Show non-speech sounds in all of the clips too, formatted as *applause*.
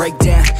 break down.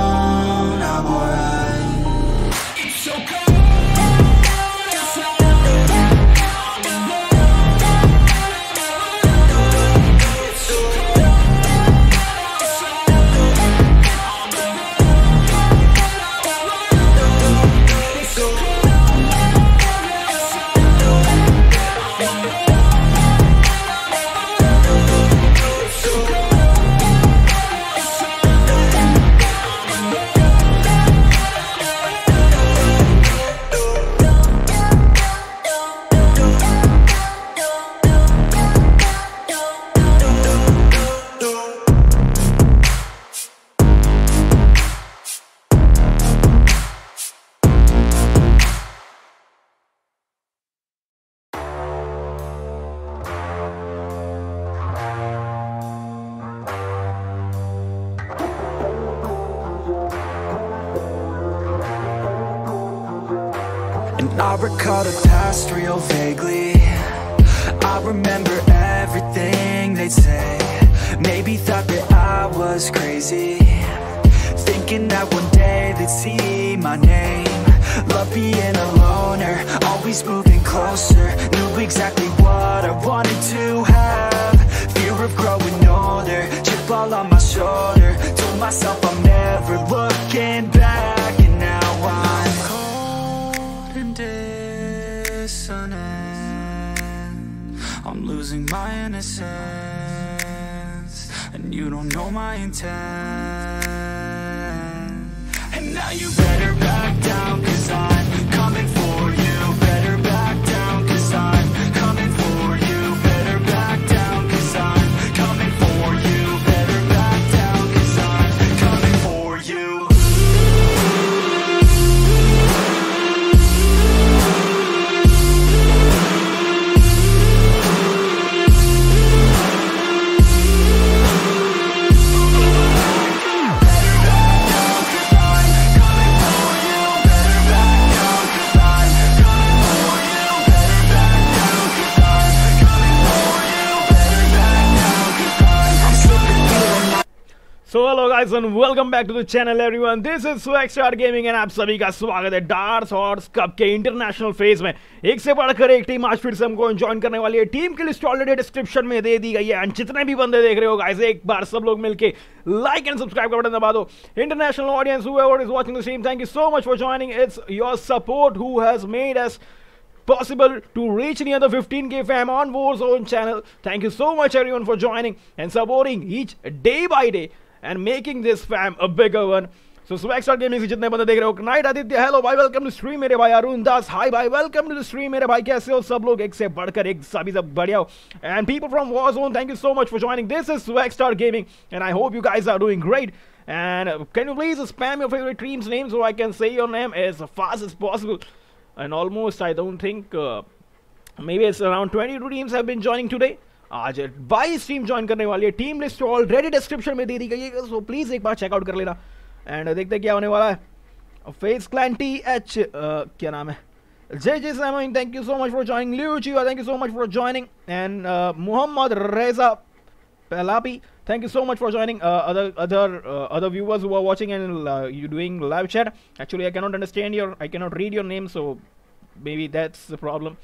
And I recall the past real vaguely. I remember everything they'd say. Maybe thought that I was crazy. Thinking that one day they'd see my name. Love being a loner, always moving closer. Knew exactly what I wanted to have. Fear of growing older, chip all on my shoulder. Told myself I'm never looking back losing my innocence And you don't know my intent. And now you better back down Cause I'm so hello guys and welcome back to the channel everyone this is swag star gaming and आप सभी का स्वागत है dark horse cup के international phase में। एक से बढ़कर एक टीम आज फिर से हमको ज्वाइन करने वाली है। टीम की लिस्ट ऑलरेडी डिस्क्रिप्शन में दे दी गई है। एंड जितने भी बंदे देख रहे हो गाइस एक बार सब लोग मिलके लाइक एंड सब्सक्राइब का बटन दबा दो। International audience whoever is watching the stream, thank you so much for joining. It's your support who has made us possible to reach near the 15k fam on Warzone channel. Thank you so much everyone for joining and supporting each day by day. and making this fam a bigger one. So swag star gaming से जितने बंदे देख रहे हो night Aditya hello भाई welcome to stream मेरे भाई अरुण दास हाय भाई वेलकम टू द स्ट्रीम मेरे भाई कैसे हो सब लोग एक से बढ़कर एक सभी सब बढ़िया हो and people from war zone thank you so much for joining this is swag star gaming and I hope you guys are doing great And uh, can you please spam your favorite team's name so I can say your name as fast as possible? And almost, I don't think, uh, maybe it's around 22 teams have been joining today. आज 22 team join करने वाली है team list already description में दे दी गई है so please एक बार checkout कर लेना एंड देखते क्या होने वाला है फेस क्लैन टी एच क्या नाम है जय Jai सैमिंग thank you so much for joining Leo Chiwa thank you so much for joining and Mohammad Reza so much for joining. Uh, other other uh, other viewers who are watching and uh, you doing live chat. Actually, I cannot understand your, I cannot read your name, so maybe that's the problem.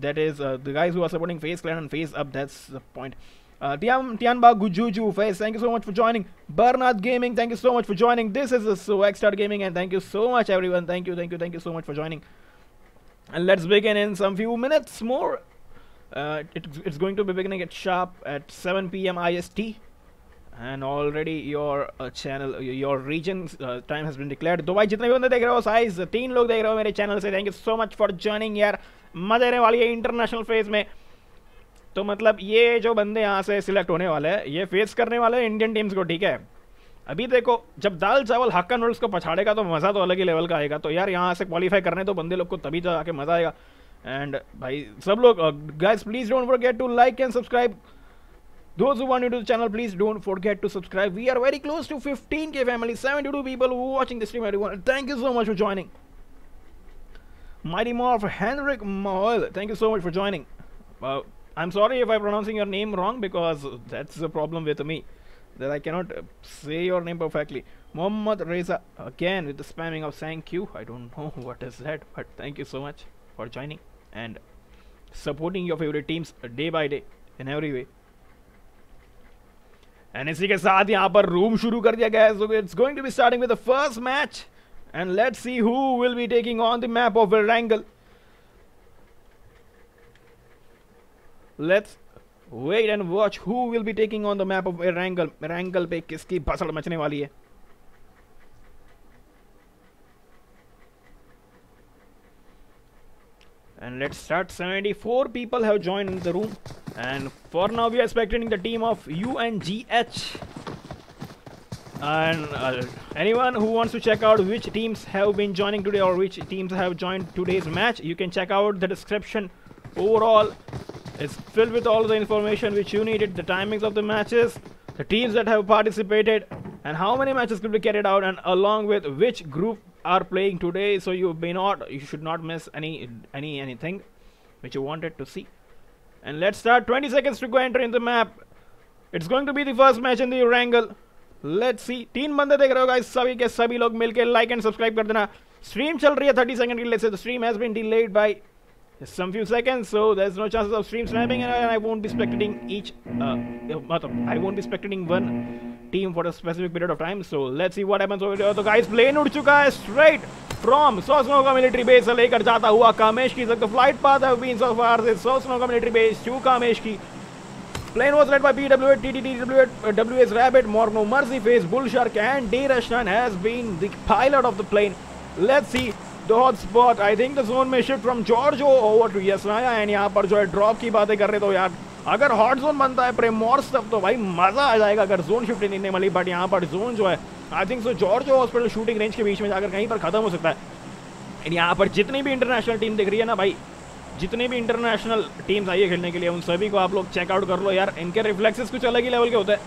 that is uh, the guys who are supporting FaZe Clan and Face Up. That's the point. Uh, Tian, Tianba Gujuju Face, thank you so much for joining. Bernard Gaming, thank you so much for joining. This is a so Star Gaming, and thank you so much, everyone. Thank you, thank you, thank you so much for joining. And let's begin in some few minutes more. Uh, it, it's going to be beginning at sharp at 7 p.m. IST and already your uh, channel your region uh, time has been declared Dubai. भाई जितने भी बंदे देख रहे हो size तीन लोग देख रहे हो मेरे चैनल से thank you so much for joining यार मज़ा आने वाली है इंटरनेशनल फ़ेज़ में। तो मतलब ये जो बंदे यहाँ से सिलेक्ट होने वाले हैं, ये फेस करने वाले हैं इंडियन टीम्स को, ठीक है? अभी देखो, जब दाल चावल हक्का नूडल्स को पछाड़ेगा तो मज़ा तो अलग ही लेवल का आएगा। तो यार यहाँ से क्वालिफाई करने तो बंदे लोग को तभी तो आके मज़ा आएगा। एंड भाई, सब लोग guys please don't forget to like and subscribe those who are new to the channel, please don't forget to subscribe. We are very close to 15k family 72 people watching the stream, everyone. Thank you so much mighty morph henrik Moel, thank you so much for joining uh, i'm sorry if i'm pronouncing your name wrong because that's the problem with me that i cannot uh, say your name perfectly Mohammad Reza again with the spamming of thank you i don't *laughs* know what is that but thank you so much for joining and supporting your favorite teams day by day in every way and इसी के साथ यहाँ पर room शुरू कर दिया गया है so it's going to be starting with the first match and let's see who will be taking on the map of Erangel. Let's wait and watch who will be taking on the map of Erangel. Erangel pe kiski basal मचने wali hai. And let's start. 74 people have joined in the room. And for now, we are expecting the team of UNGH and uh, anyone who wants to check out which teams have been joining today or which teams have joined today's match you can check out the description. Overall it's filled with all the information which you needed the timings of the matches the teams that have participated and how many matches could be carried out and along with which group are playing today. So you may not you should not miss any any anything which you wanted to see. And let's start. 20 seconds to go enter in the map. It's going to be the first match in the Erangel let see तीन बंदे देख रहे हो guys सभी के सभी लोग मिलके लाइक एंड सब्सक्राइब कर देना। स्ट्रीम चल रही है थर्टी सेकंड के लिए से तो stream has been delayed by some few seconds so there is no chances of stream snapping and I won't be spectating each मतलब I won't be spectating one team for a specific period of time so let's see what happens over तो guys plane उड़ चुका है straight from सोसनो का military base लेकर जाता हुआ कामेश की तक flight path have been so far से सोसनो का मिलिट्री बेस टू कामेश की Plane was led by BW8, TTT, WS Rabbit, Morno, Mercy Face, Bull Shark and D Rashnan has been the pilot of the plane. Let's see the hot spot. I think the zone may shift from Giorgio over to Yasnaya and यहाँ पर जो है drop की बातें कर रहे तो यार अगर हॉट जोन बनता है प्रेमोर्स तब तो भाई मज़ा आ जाएगा अगर जोन शिफ्ट नहीं वाली बट यहाँ पर जोन जो है I think so George hospital shooting range के बीच में जाकर कहीं पर खत्म हो सकता है यहाँ पर जितनी भी इंटरनेशनल टीम दिख रही है ना भाई जितने भी इंटरनेशनल टीम्स आई है खेलने के लिए उन सभी को आप लोग चेकआउट कर लो यार। इनके रिफ्लेक्सेस कुछ अलग ही लेवल के होते हैं।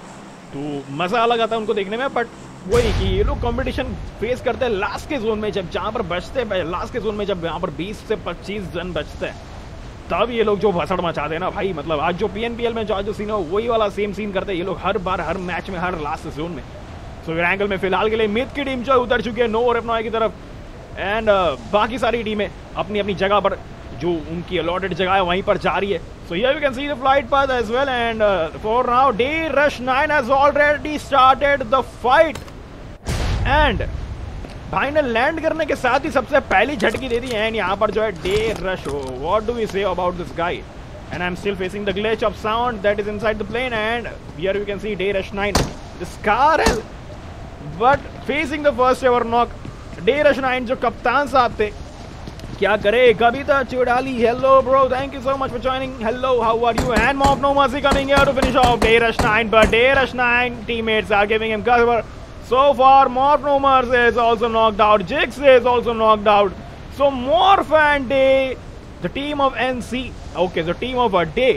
तो मज़ा अलग आता है उनको देखने में बट वही कि ये लोग कंपटीशन फेस करते हैं लास्ट के जोन में जब जहाँ पर बचते हैं लास्ट के जोन में जब यहाँ पर 20 से 25 जन बचते हैं तब ये लोग जो भसड़ मचाते हैं ना भाई मतलब आज जो पीएनपीएल में जो आज जो सीन हो वही वाला सेम सीन करते हैं ये लोग हर बार हर मैच में हर लास्ट जोन में। सो so, एंगल में फ़िलहाल के लिए मिथ की टीम जो उतर चुकी है नो और अपना की तरफ़। एंड uh, बाकी सारी टीमें अपनी अपनी जगह पर। जो उनकी अलॉटेड जगह है, वहीं पर जा रही है। So here you can see the flight path as well and for now day rush 9 has already started the fight and भाई ने लैंड करने के साथ ही सबसे पहली झटकी दे दी एंड यहाँ पर जो है डे रश हो what do we say about this guy and I am still facing the glitch of sound that is inside the plane and here you can see day rush 9 this car but facing the first ever knock day rush nine जो कप्तान साहब थे क्या करे Kavita चुड़ाली hello bro thank you so much for joining hello how are you and mauve no mercy coming here to finish off day rush 9 but day rush 9 teammates are giving him cover so far morph no mercy is also knocked out jix is also knocked out so morph and day the team of nc okay the team of a day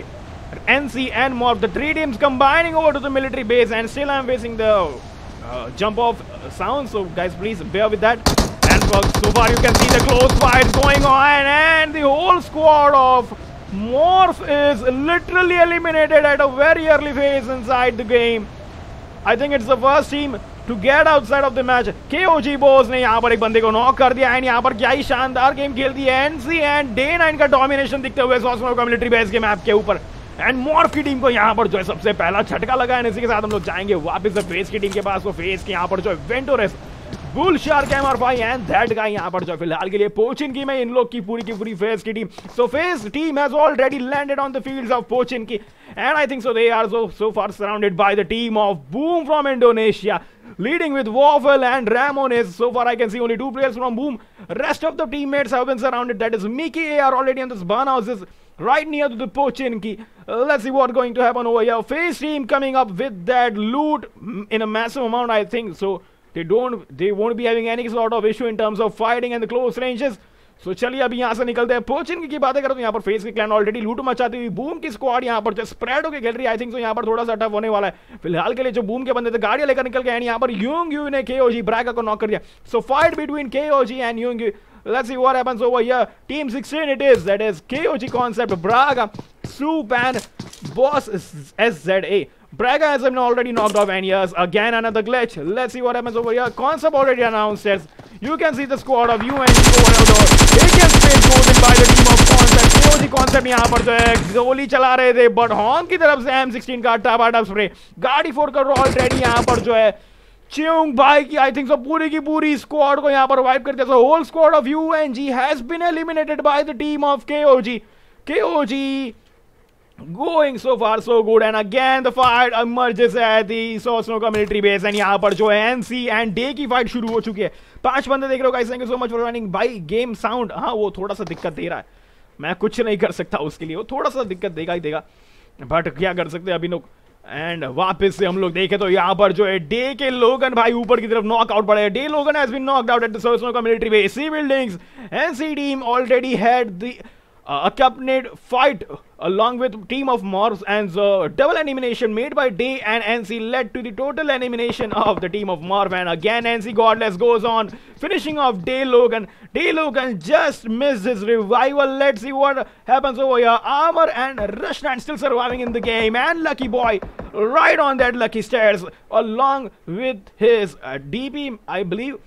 nc and morph the three teams combining over to the military base and still i'm facing the uh, jump off sound so guys please bear with that Uh, so far you can see the close fight going on and the whole squad of Morph is literally eliminated at a very early phase inside the game. I think it's the first team to get outside of the match. KOG Boss ने यहाँ पर एक बंदे को knock कर दिया and यहाँ पर क्या ही शानदार गेम खेल दी है एनसी एंड डे नाइन का डोमिनेशन दिखते हुए सॉसनो का मिलिट्री बेस के मैप के ऊपर एंड मॉर्फ की टीम को यहाँ पर जो है सबसे पहला झटका लगा है इसी के साथ हम लोग जाएँगे वापस फेस की टीम के पास तो फेस के यहाँ पर जो है वेंटोरेस बुल share एमआर भाई एंड दैट गाय यहां पर जो फिलहाल के लिए पोचिन की में इन लोग की पूरी की पूरी फेस की team so face team has already landed on the fields of Pochinki and I think so they are so so far surrounded by the team of Boom from Indonesia leading with Waffle and Ramones. So far I can see only two players from Boom. Rest of the teammates have been surrounded. That is Mickey are already on this banhouses right near to the Pochinki. Uh, let's see what's going to happen over here. FaZe team coming up with that loot in a massive amount I think so. They don't, they won't be having any sort of issue in terms of fighting and the close ranges. So so, चलिए अभी यहाँ से निकलते हैं पोचिन की बातें करो तो यहाँ पर फेस की क्लैन ऑलरेडी लूट मचाती हुई बूम की स्क्वाड यहाँ पर स्प्रेड होकर गैलरी आई थिंक सो यहाँ पर थोड़ा सा टफ होने वाला है। फ़िलहाल के लिए जो बूम के बंदे थे गाड़ियाँ लेकर निकल गए यहाँ पर यूंग यू ने केओजी ब्रैगा को नॉक कर दिया। So fight between KOG and Jung you Let's see what happens over here. Team 16 it is. That is KOG Concept, Braga, Soup and Boss SZA. Braga has been already knocked off and yes, again another glitch. Let's see what happens over here. Concept already announced as you can see the squad of UNG over here. Vacant space goes in by the team of Concept. KOG Concept यहाँ पर जो है गोली चला रहे थे but horn की तरफ से M16 का टाबाटा स्प्रे गाड़ी फोड़ कर ऑलरेडी यहाँ पर जो है चियोंग भाई की आई थिंक सो पूरी की पूरी स्क्वाड को यहाँ पर वाइप करते so whole squad of UNG has been eliminated by the team of KOG KOG going so far, so good. And again, the fight emerges at the Sosno का military base. And यहाँ पर जो है NC and Day की fight शुरू हो चुकी है। पाँच बंदे देख रहे हो, guys. Thank you so much for joining. भाई game sound. हाँ वो थोड़ा सा दिक्कत दे रहा है। मैं कुछ नहीं कर सकता उसके लिए। वो थोड़ा सा दिक्कत देगा ही देगा। बट क्या कर सकते हैं? अभी लोग एंड वापस से हम लोग देखे तो यहाँ पर जो है, डे के लोगन भाई ऊपर की तरफ़ नॉकआउट पड़े day Logan has been knock out at the service military base C buildings NC team already had the uh, accompanied fight along with team of morphs and the double elimination made by Day and NC led to the total elimination of the team of Morph and again NC Godless goes on finishing off Day Logan. Day Logan just missed his revival. Let's see what happens over here. Armor and Rushland still surviving in the game and Lucky Boy right on that lucky stairs along with his uh, DP I believe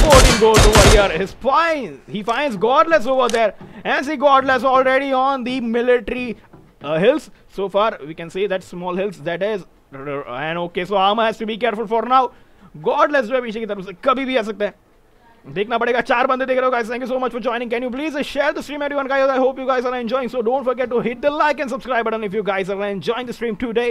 14 goes over here. His finds, he finds Godless over there. And see Godless already on the military uh, hills. So far, we can say that small hills, that is. And okay, so Arma has to be careful for now. Godless जो है पीछे की तरफ से कभी भी आ सकता है देखना पड़ेगा चार बंदे देख रहे हो guys thank you so much for joining can you please share the stream everyone guys i hope you guys are enjoying so don't forget to hit the like and subscribe button if you guys are enjoying the stream today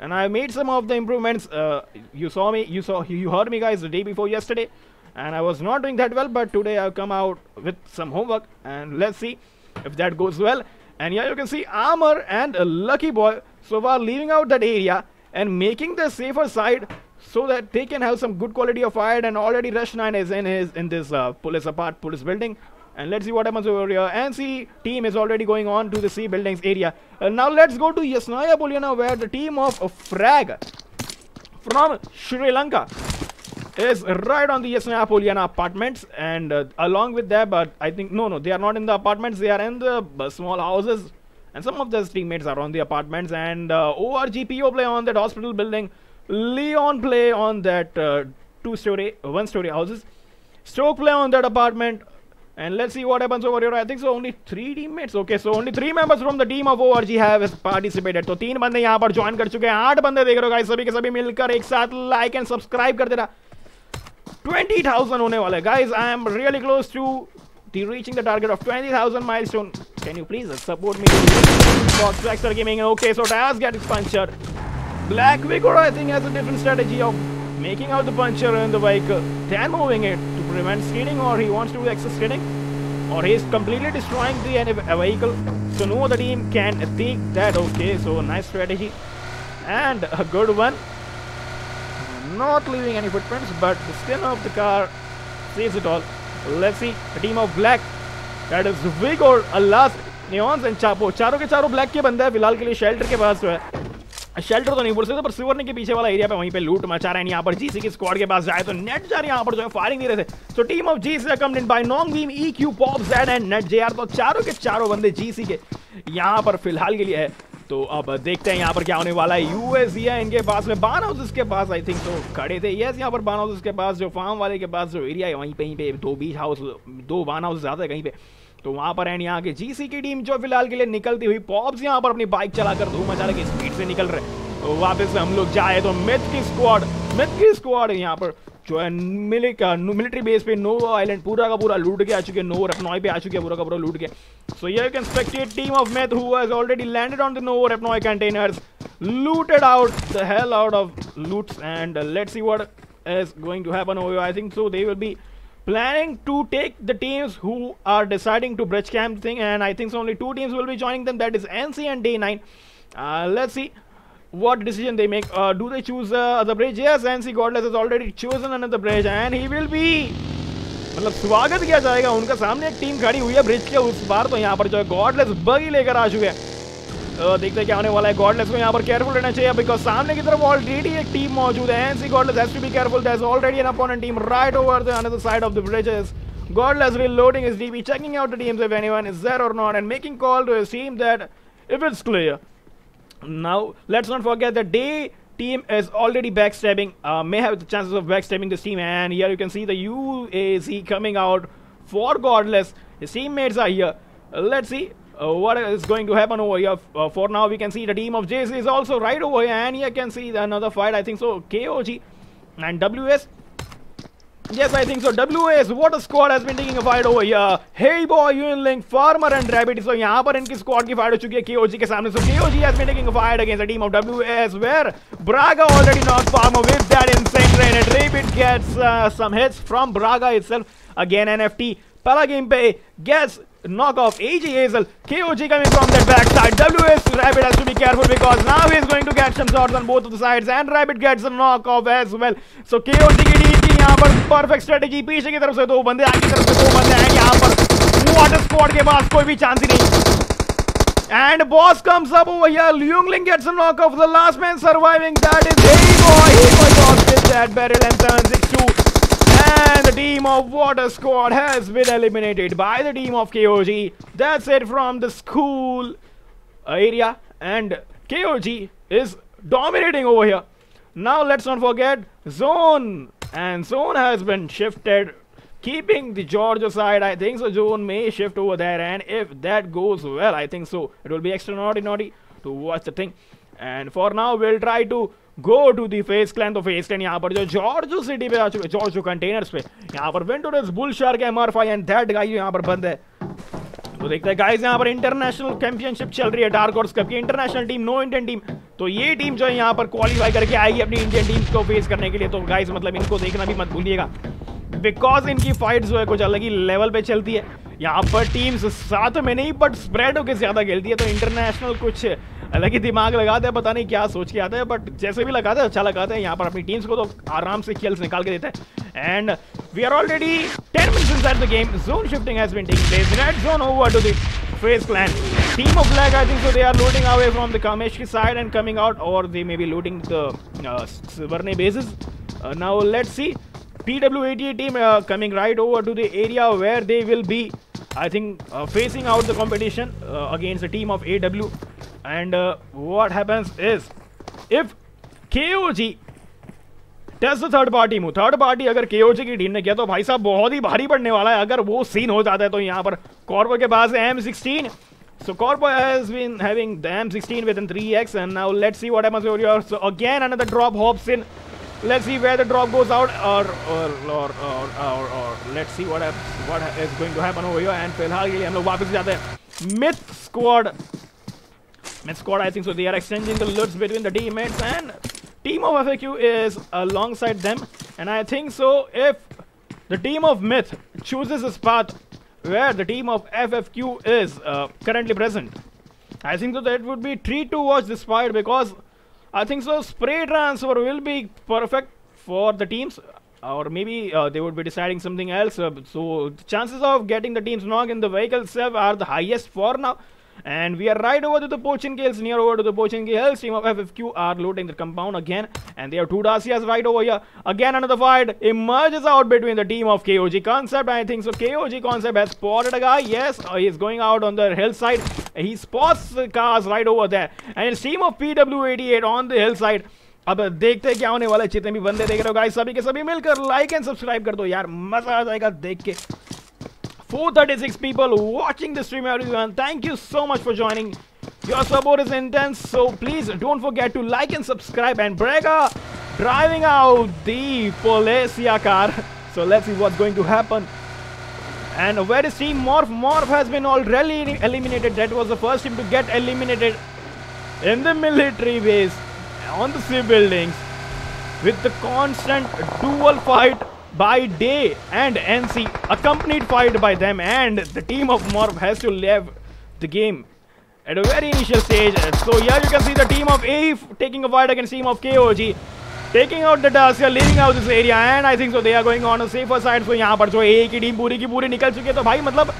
and i made some of the improvements uh, you saw me you saw you heard me guys the day before yesterday and I was not doing that well but today I've come out with some homework and let's see if that goes well. And here you can see Armor and a Lucky Boy so far leaving out that area and making the safer side so that they can have some good quality of fire. And already Rush 9 is in his in this uh, police apart police building. And let's see what happens over here. NC team is already going on to the C buildings area. Uh, now let's go to Yasnaya Polyana where the team of uh, Frag from Sri Lanka is right on the Yasnaya Poliana apartments and uh, along with that but I think no no they are not in the apartments they are in the uh, small houses and some of their teammates are on the apartments and uh, ORGPO play on that hospital building Leon play on that uh, two story one story houses Stoke play on that apartment and let's see what happens over here. I think so only three teammates. Okay, so only three members from the team of ORG have participated. तो तीन बंदे यहाँ पर join कर चुके हैं आठ बंदे देख रहे हो guys सभी के सभी मिलकर एक साथ लाइक एंड सब्सक्राइब कर देना 20,000 होने वाले guys I am really close to the reaching the target of 20,000 milestone can you please support me box Baxter Gaming okay so Taz gets punctured Black Vigor I think has a different strategy of making out the puncture in the vehicle, then moving it to prevent skidding, or he wants to do excess skidding, or he's completely destroying the en- uh, vehicle. So no other team can take that. Okay, so nice strategy and a good one. Not leaving any footprints, but the skin of the car says it all. Let's see. A team of black. That is Vigor, Alas, Neons and Chapo. चारों के चारों black के बंदे हैं. फ़िलहाल के लिए shelter के पास जो है. शेल्टर तो नहीं बोल सकते पर सिवर्ने के पीछे वाला एरिया पे वहीं पे लूट मचा रहे हैं. यहाँ पर जीसी की स्क्वाड के पास जाए तो नेट जा जार यहाँ पर जो है फायरिंग दे रहे थे. So team of GC comed by Nong Beam E Q Pop Z and Net J तो चारों के चारों बंदे जीसी के यहाँ पर फ़िलहाल के लिए है. तो अब देखते हैं यहाँ पर क्या होने वाला है। यूएस है इनके पास में बान हाउसेस के पास आई थिंक तो खड़े थे। यस यहाँ पर बान हाउसेस के पास जो फार्म वाले के पास जो एरिया है वहीं पे, पे दो बीच हाउस दो बान हाउस ज़्यादा है कहीं पे। तो वहाँ पर एंड यहाँ के जीसी की टीम जो फ़िलहाल के लिए निकलती हुई पॉप्स यहाँ पर अपनी बाइक चलाकर धूम मचा की स्पीड से निकल रहे तो वापस हम लोग जाए तो मिथ की स्क्वाड मिथ की स्क्वाड यहाँ पर। जो है मिलिट्री बेस पे नो आइलैंड पूरा का पूरा लूट के आ चुके नो रेपनॉय पे आ चुके पूरा का पूरा लूट के सो ये can spected team of Meth who has already landed on the no रेपनॉय containers the hell out of loots and uh, let's see what is going to happen over here. I think so they will be planning to take the teams who are deciding to bridge camp thing and I think so only two teams will be joining them that is NC and Day 9 uh, let's see what decision they make. Uh, do they choose uh, the bridge? Yes and see godless has already chosen another bridge and he will be मतलब स्वागत किया जाएगा। उनका सामने एक team खड़ी हुई है ब्रिज के उस बार तो यहाँ पर जो है गॉडलेस बगी लेकर आ चुके हैं। तो देखते क्या होने वाला है। गॉडलेस को यहाँ पर केयरफुल रहना चाहिए बिकॉज़ सामने की तरफ़ ऑलरेडी एक टीम मौजूद है NC Godless has to be careful there is already an opponent team right over the another side of the bridges Godless reloading his DP checking out the teams if anyone is there और not and making call to his team that if it's clear Now, let's not forget that day team is already backstabbing, uh, may have the chances of backstabbing this team, and here you can see the UAZ coming out for Godless. His teammates are here. Let's see uh, what is going to happen over here. Uh, for now, we can see the team of GC is also right over here, and here can see another fight. I think so. KOG and WS. Yes, I think so. WAS, what a squad has been taking a fight over here. Hey boy, Yun Link, Farmer and Rabbit. So यहाँ पर इनकी squad की fight हो चुकी है KOG के सामने. So KOG has been taking a fight against the team of WAS where Braga already knocked Farmer with that insane grenade. Rabbit gets uh, some hits from Braga itself. Again NFT. Pala game पे gets knockoff AG Hazel. KOG coming from that backside. WS Rabbit has to be careful because now he is going to get some shots on both of the sides and Rabbit gets a knockoff as well. So KOG की team की यहाँ पर perfect strategy पीछे की तरफ़ से दो बंदे आगे की तरफ़ से दो बंदे हैं यहाँ पर वाटर स्क्वाड के पास कोई भी चांस ही नहीं And boss comes up over here. Liungling gets a knock off. The last man surviving. That is Hey Boy. Hey Boy boss with that barrel and 762. And the team of Water Squad has been eliminated by the team of KOG. That's it from the school area. And KOG is dominating over here. Now let's not forget Zone. And Zone has been shifted keeping the Georgia side, I think so. Zone may shift over there, and if that goes well, I think so. It will be extraordinary to watch the thing. And for now, we'll try to go to the face clan तो face clan यहाँ पर जो जॉर्जो city पे आ चुके जॉर्जो containers पे। यहाँ पर Ventoras bull are five and that guy यहाँ पर बंद है। तो देखते हैं गाइस यहाँ पर इंटरनेशनल चैंपियनशिप चल रही है डार्क हॉर्स कप की international team no Indian team तो ये टीम जो है यहाँ पर क्वालिफाई करके आएगी अपनी इंडियन टीम को फेस करने के लिए। तो गाइस मतलब इनको देखना भी मत भूलिएगा। बिकॉज़ इनकी फाइट जो है कुछ अलग ही लेवल पे चलती है। यहाँ पर टीम्स साथ में नहीं बट स्प्रेड होकर ज़्यादा खेलती है। तो इंटरनेशनल कुछ अलग ही दिमाग लगाते हैं पता नहीं क्या सोच के आते हैं बट जैसे भी लगाते हैं अच्छा लगाते हैं यहाँ पर अपनी टीम्स को तो आराम से खेल निकाल के देते हैं and we are already ten minutes inside the game zone shifting has been taking place red zone over to the face clan team of black i think so they are looting away from the kameshki side and coming out or they may be looting the uh, Varne bases uh, now let's see PW88 team uh, coming right over to the area where they will be I think facing out the competition against the team of A W and what happens is if K O G test third party मू third party अगर K O जी की team ने किया तो भाई साहब बहुत ही भारी पड़ने वाला है। अगर वो सीन हो जाता है तो यहाँ पर कॉर्बो के पास M sixteen so Corbo has been having the M sixteen within three X and now let see what aim your again another drop hop sin Let's see where the drop goes out, or or or or, or, or let's see what what is going to happen over here. And फिलहाल के लिए हम लोग वापस जाते हैं MiTH squad. MiTH squad, I think so they are exchanging the looks between the teammates and team of FAQ is alongside them and I think so if the team of MiTH chooses this path where the team of FFQ is uh, currently present. I think so that it would be treat to watch this fight because I think so. Spray transfer will be perfect for the teams. Or maybe uh, they would be deciding something else. Uh, so chances of getting the teams knocked in the vehicle itself are the highest for now. And we are right over to the Pochinki Hills, near over to the Pochinki Hills. Team of FFQ are looting the compound again. And they have two Dacias right over here. Again, another fight emerges out between the team of KOG Concept. I think so. KOG Concept has spotted a guy. Yes, uh, he's going out on the hillside. He spots the cars right over there. And it's team of PW88 on the hillside. अब देखते हैं क्या होने वाला है जितने भी बंदे देख रहे हो गाइस सभी के सभी मिलकर लाइक एंड सब्सक्राइब कर दो यार मज़ा आ जाएगा देख के 436 people watching the stream everyone. Thank you so much for joining. Your support is intense so please don't forget to like and subscribe. And Braga driving out the Polesia car. *laughs* So let's see what's going to happen. And where is team Morph. Morph has been already eliminated. That was the first team to get eliminated in the military base on the sea buildings with the constant dual fight by Day and NC, accompanied fight by them, and the team of Morph has to leave the game at a very initial stage. So here you can see the team of A taking a fight against team of KOG. Taking out the Dacia, leaving out this area, and I think so they are going on a safer side. So यहाँ पर जो A की team पूरी की पूरी निकल चुकी है तो भाई मतलब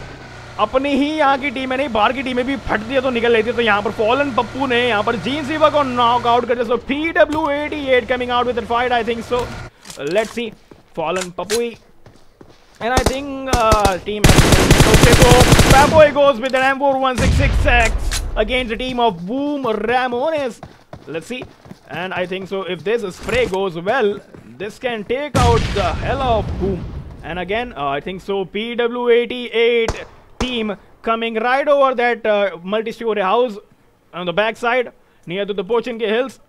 अपनी ही यहाँ की टीम है नहीं बाहर की टीमें भी फट दिया तो निकल लेती है तो यहाँ पर फॉलन पप्पू ने यहाँ पर जीन सीवा को नॉक आउट कर दिया so P W eighty eight coming out with fight I think so let's see fallen Pappu And I think uh, team okay, so Papoy goes with an M4166X against the team of Boom Ramones. Let's see. And I think so if this spray goes well, this can take out the hell of Boom. And again, uh, I think so PW88 team coming right over that uh, multi-story house on the back side near to the Pochinki Hills.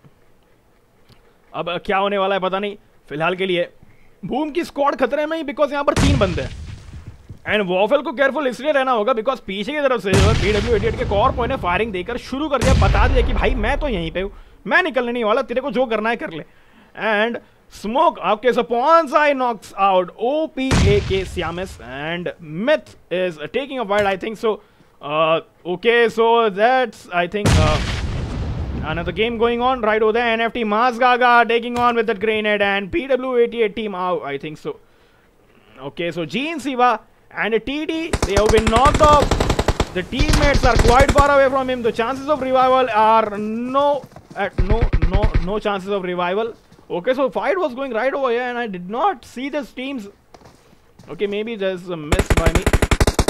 अब क्या होने वाला है पता नहीं फिलहाल के लिए बूम की स्क्वाड खतरे में ही बिकॉज़ यहाँ पर तीन बंदे हैं एंड वॉफेल को केयरफुल इसलिए रहना होगा बिकॉज़ पीछे की तरफ़ से पी डब्ल्यू एटी के कॉर पॉइंट ने फायरिंग देकर शुरू कर दिया बता दिया कि भाई मैं तो यहीं पे हूँ मैं निकलने नहीं वाला तेरे को जो करना है कर ले and Smoke, okay, so Bonsai knocks out OPAK Siamis and Myth is uh, taking a fight, I think so. Uh, okay, so that's, I think, uh, another game going on right over there. NFT Mazgaga taking on with that grenade and PW88 team out, I think so. Okay, so Gene Siva and TD, they have been knocked off. The teammates are quite far away from him. The chances of revival are no, at no, no, no chances of revival. Okay, so fight was going right over here and I did not see this teams. Okay, maybe there's a miss by me.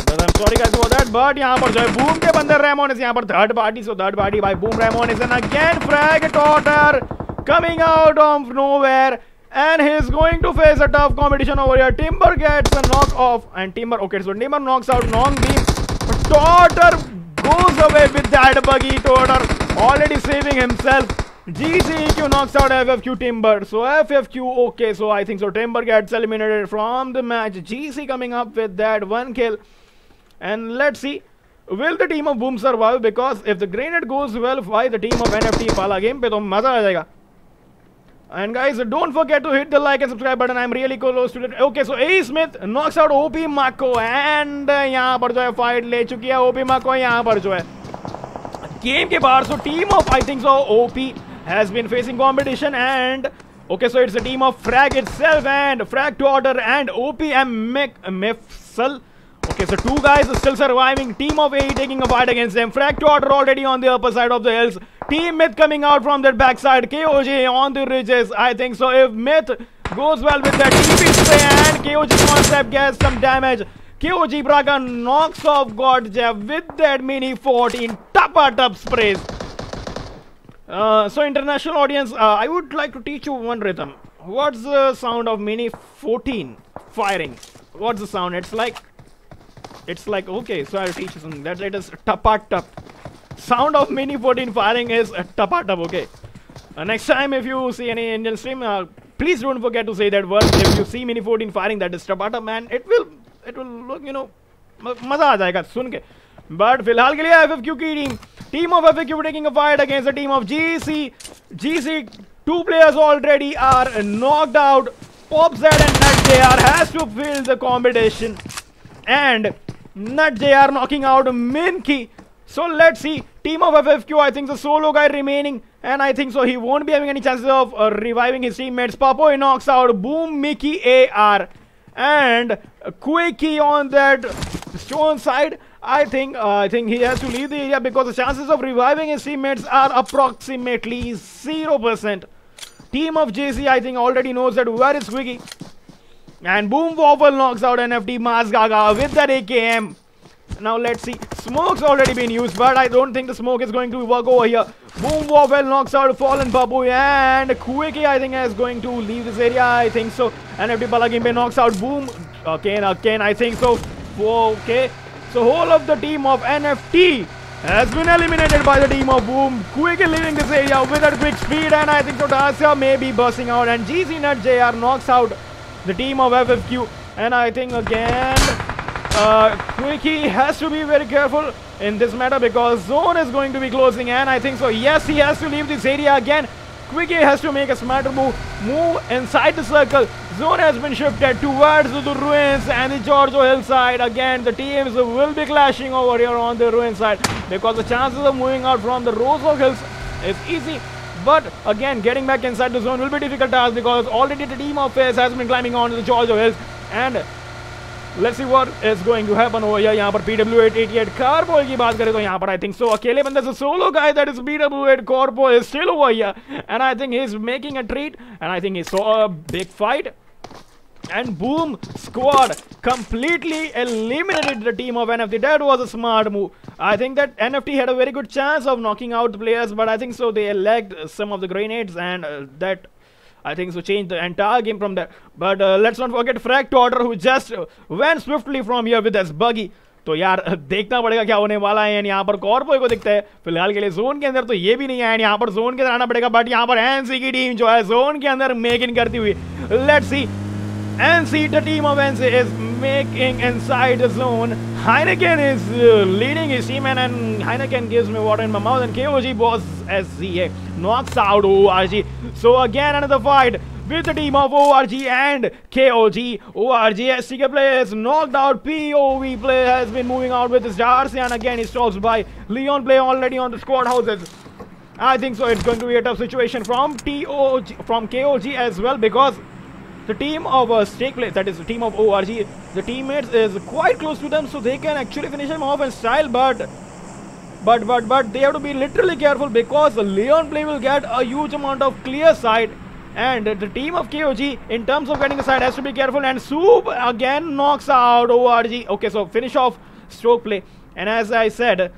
But I'm sorry guys for that. But यहाँ पर जो है boom के बंदे Ramon is यहाँ पर third party. So third party by Boom Ramon is and again frag daughter coming out of nowhere. And he's going to face a tough competition over here. Timber gets a knock off. And Timber, okay, so Timber knocks out Long Beam. Daughter goes away with that buggy. Daughter already saving himself. GCEQ knocks out FFQ Timber. So FFQ, okay, so I think so Timber gets eliminated from the match. GC coming up with that one kill. And let's see. Will the team of Boom survive? Because if the grenade goes well, why the team of NFT pala game पे तो मजा आ जाएगा. And guys, don't forget to hit the like and subscribe button. I'm really close to it. Okay, so A Smith knocks out OP Mako and यहाँ पर जो है fight ले चुकी है OP Mako यहाँ पर जो है गेम के बाहर so team of I think so OP has been facing competition and okay so it's a team of Frag itself and Frag to order and OPM Mifsal Okay, so two guys are still surviving. Team of eight taking a fight against them. Fracture already on the upper side of the hills. Team MiTH coming out from their backside. KOG on the ridges. I think so. If MiTH goes well with that TP spray and KOG concept gets some damage. KOG Braga knocks off God Jeff with that mini 14 tapa top sprays. Uh, so international audience, uh, I would like to teach you one rhythm. What's the sound of mini 14 firing? What's the sound? It's like it's like okay so i'll teach you something that it is tapa tup sound of mini 14 firing is a tapa tup okay uh, next time if you see any indian stream uh, please don't forget to say that word if you see mini 14 firing that is tapa tup man it will it will look you know मजा आ जाएगा सुन के but फिलहाल के लिए एफएफक्यू की team team of FFQ taking a fight against the team of GC GC Two players already are knocked out. Popzed and NutJR has to fill the competition. And NutJR knocking out Minky. So let's see. Team of FFQ, I think the solo guy remaining. And I think so he won't be having any chances of uh, reviving his teammates. Papo knocks out Boom, Mickey, AR. And Quickie on that stone side. I think uh, I think he has to leave the area because the chances of reviving his teammates are approximately 0%. Team of GC I think already knows that where is Quickie. And Boom Waffle knocks out NFT Mazgaga with that AKM. Now let's see. Smoke's already been used, but I don't think the smoke is going to work over here. Boom Waffle knocks out Fallen Babu and Quickie I think is going to leave this area. I think so. NFT Balagimbe knocks out Boom. Again, again, I think so. Okay. So whole of the team of NFT has been eliminated by the team of Boom. Quickly leaving this area with a quick speed and I think so Dacia may be bursting out and GC Nut JR knocks out the team of FFQ and I think again uh, Quickie has to be very careful in this matter because Zone is going to be closing and I think so yes he has to leave this area again Quickie has to make a smarter move move inside the circle Zone has been shifted towards the ruins and the Giorgio hillside. Again, the teams will be clashing over here on the ruin side because the chances of moving out from the rows of hills is easy. But again, getting back inside the zone will be difficult task because already the team of Face has been climbing on the Giorgio hills and let's see what is going to happen over here यहां पर PW888 carbol की बात करें तो यहां पर आई think सो अकेले बंदे से solo guy that is PW8 कार्बो is still over here and I think he is making a treat and I think he saw a big fight And boom squad completely eliminated the team of nft that was a smart move i think that nft had a very good chance of knocking out the players but i think so they lagged some of the grenades and uh, that I think so change the entire game from there. But uh, let's not forget Fractor Order who just went swiftly from here with his buggy. तो यार देखना पड़ेगा क्या होने वाला है यहाँ पर कॉर्पोए को दिखता है फ़िलहाल के लिए जोन के अंदर तो ये भी नहीं है यहाँ पर जोन के अंदर आना पड़ेगा बट यहाँ पर एनसी की टीम जो है जोन के अंदर मेक इन करती हुई let's see NC, the team of NC is making inside the zone. Heineken is uh, leading his team and, and Heineken gives me water in my mouth and KOG boss SZA knocks out ORG. So again another fight with the team of ORG and KOG. ORG STK players knocked out. POV play has been moving out with his Darcy and again he stops by. Leon play already on the squad houses. I think so it's going to be a tough situation from TOG from KOG as well because the team of uh, Stake Place, that is the team of ORG, the teammates is quite close to them, so they can actually finish him off in style, but but but but they have to be literally careful because Leon Play will get a huge amount of clear side and the team of KOG in terms of getting a side has to be careful and Soup again knocks out ORG. Okay, so finish off stroke play and as I said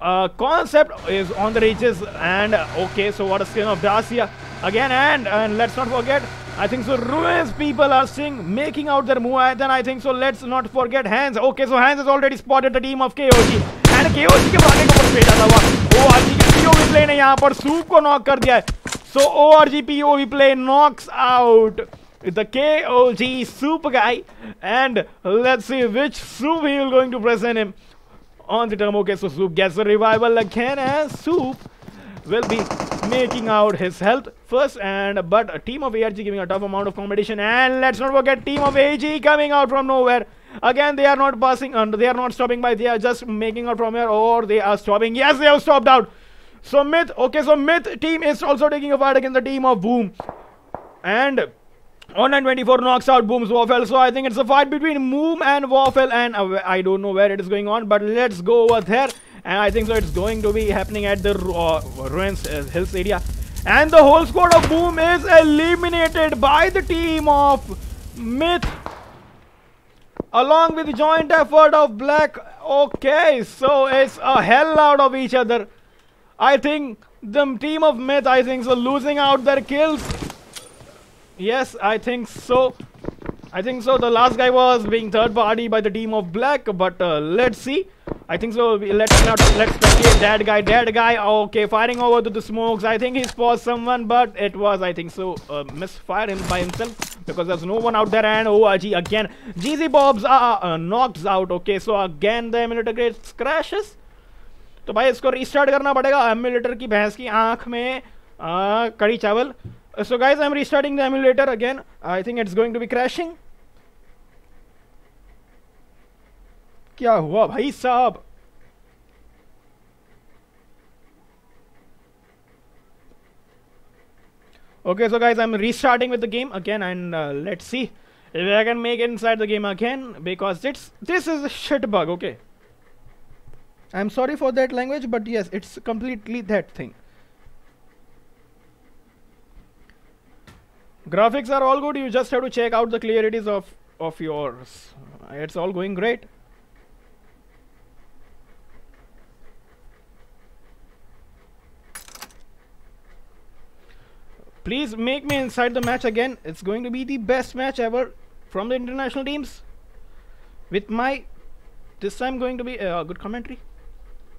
uh, concept is on the reaches and okay so what a skin of Dacia again and and let's not forget I think so Ruins people are seeing making out their move then I think so let's not forget Hands okay so Hands has already spotted the team of KOG and KOG के भागने को पर PETA था ORG के POV play ने यहाँ पर soup को knock कर दिया है so ORG POV play knocks out the KOG soup guy and let's see which soup he will going to present him on the term okay so soup gets a revival again and soup will be making out his health first and but a team of ARG giving a tough amount of competition and let's not forget team of AG coming out from nowhere again they are not passing and they are not stopping by they are just making out from here or they are stopping yes they have stopped out so MiTH okay so MiTH team is also taking a fight against the team of boom and Online 24 knocks out Boom's Waffle. So I think it's a fight between Boom and Waffle. And I don't know where it is going on. But let's go over there and I think so it's going to be happening at the uh, Ruins uh, Hills area. And the whole squad of Boom is eliminated by the team of MiTH along with the joint effort of Black. Okay, so it's a hell out of each other. I think the team of MiTH, I think so, losing out their kills. Yes, I think so. I think so. The last guy was being third party by the team of Black, but uh, let's see. I think so. Let's not let's speculate. That guy, that guy. Okay, firing over to the smokes. I think he spotted someone, but it was I think so uh, misfire him by himself because there's no one out there. And ORG again. GZ Bobs are uh, knocked out. Okay, so again the emulator gets crashes. तो भाई इसको restart करना पड़ेगा emulator की भैंस की आंख में आ, कड़ी चावल Uh, so guys, I'm restarting the emulator again. I think it's going to be crashing. क्या हुआ भाई साहब Okay, so guys, I'm restarting with the game again, and uh, let's see if I can make it inside the game again because it's this is a shit bug. Okay, I'm sorry for that language, but yes, it's completely that thing. Graphics are all good. You just have to check out the clarities of of yours. It's all going great. Please make me inside the match again. It's going to be the best match ever from the international teams. With my this time going to be a good commentary.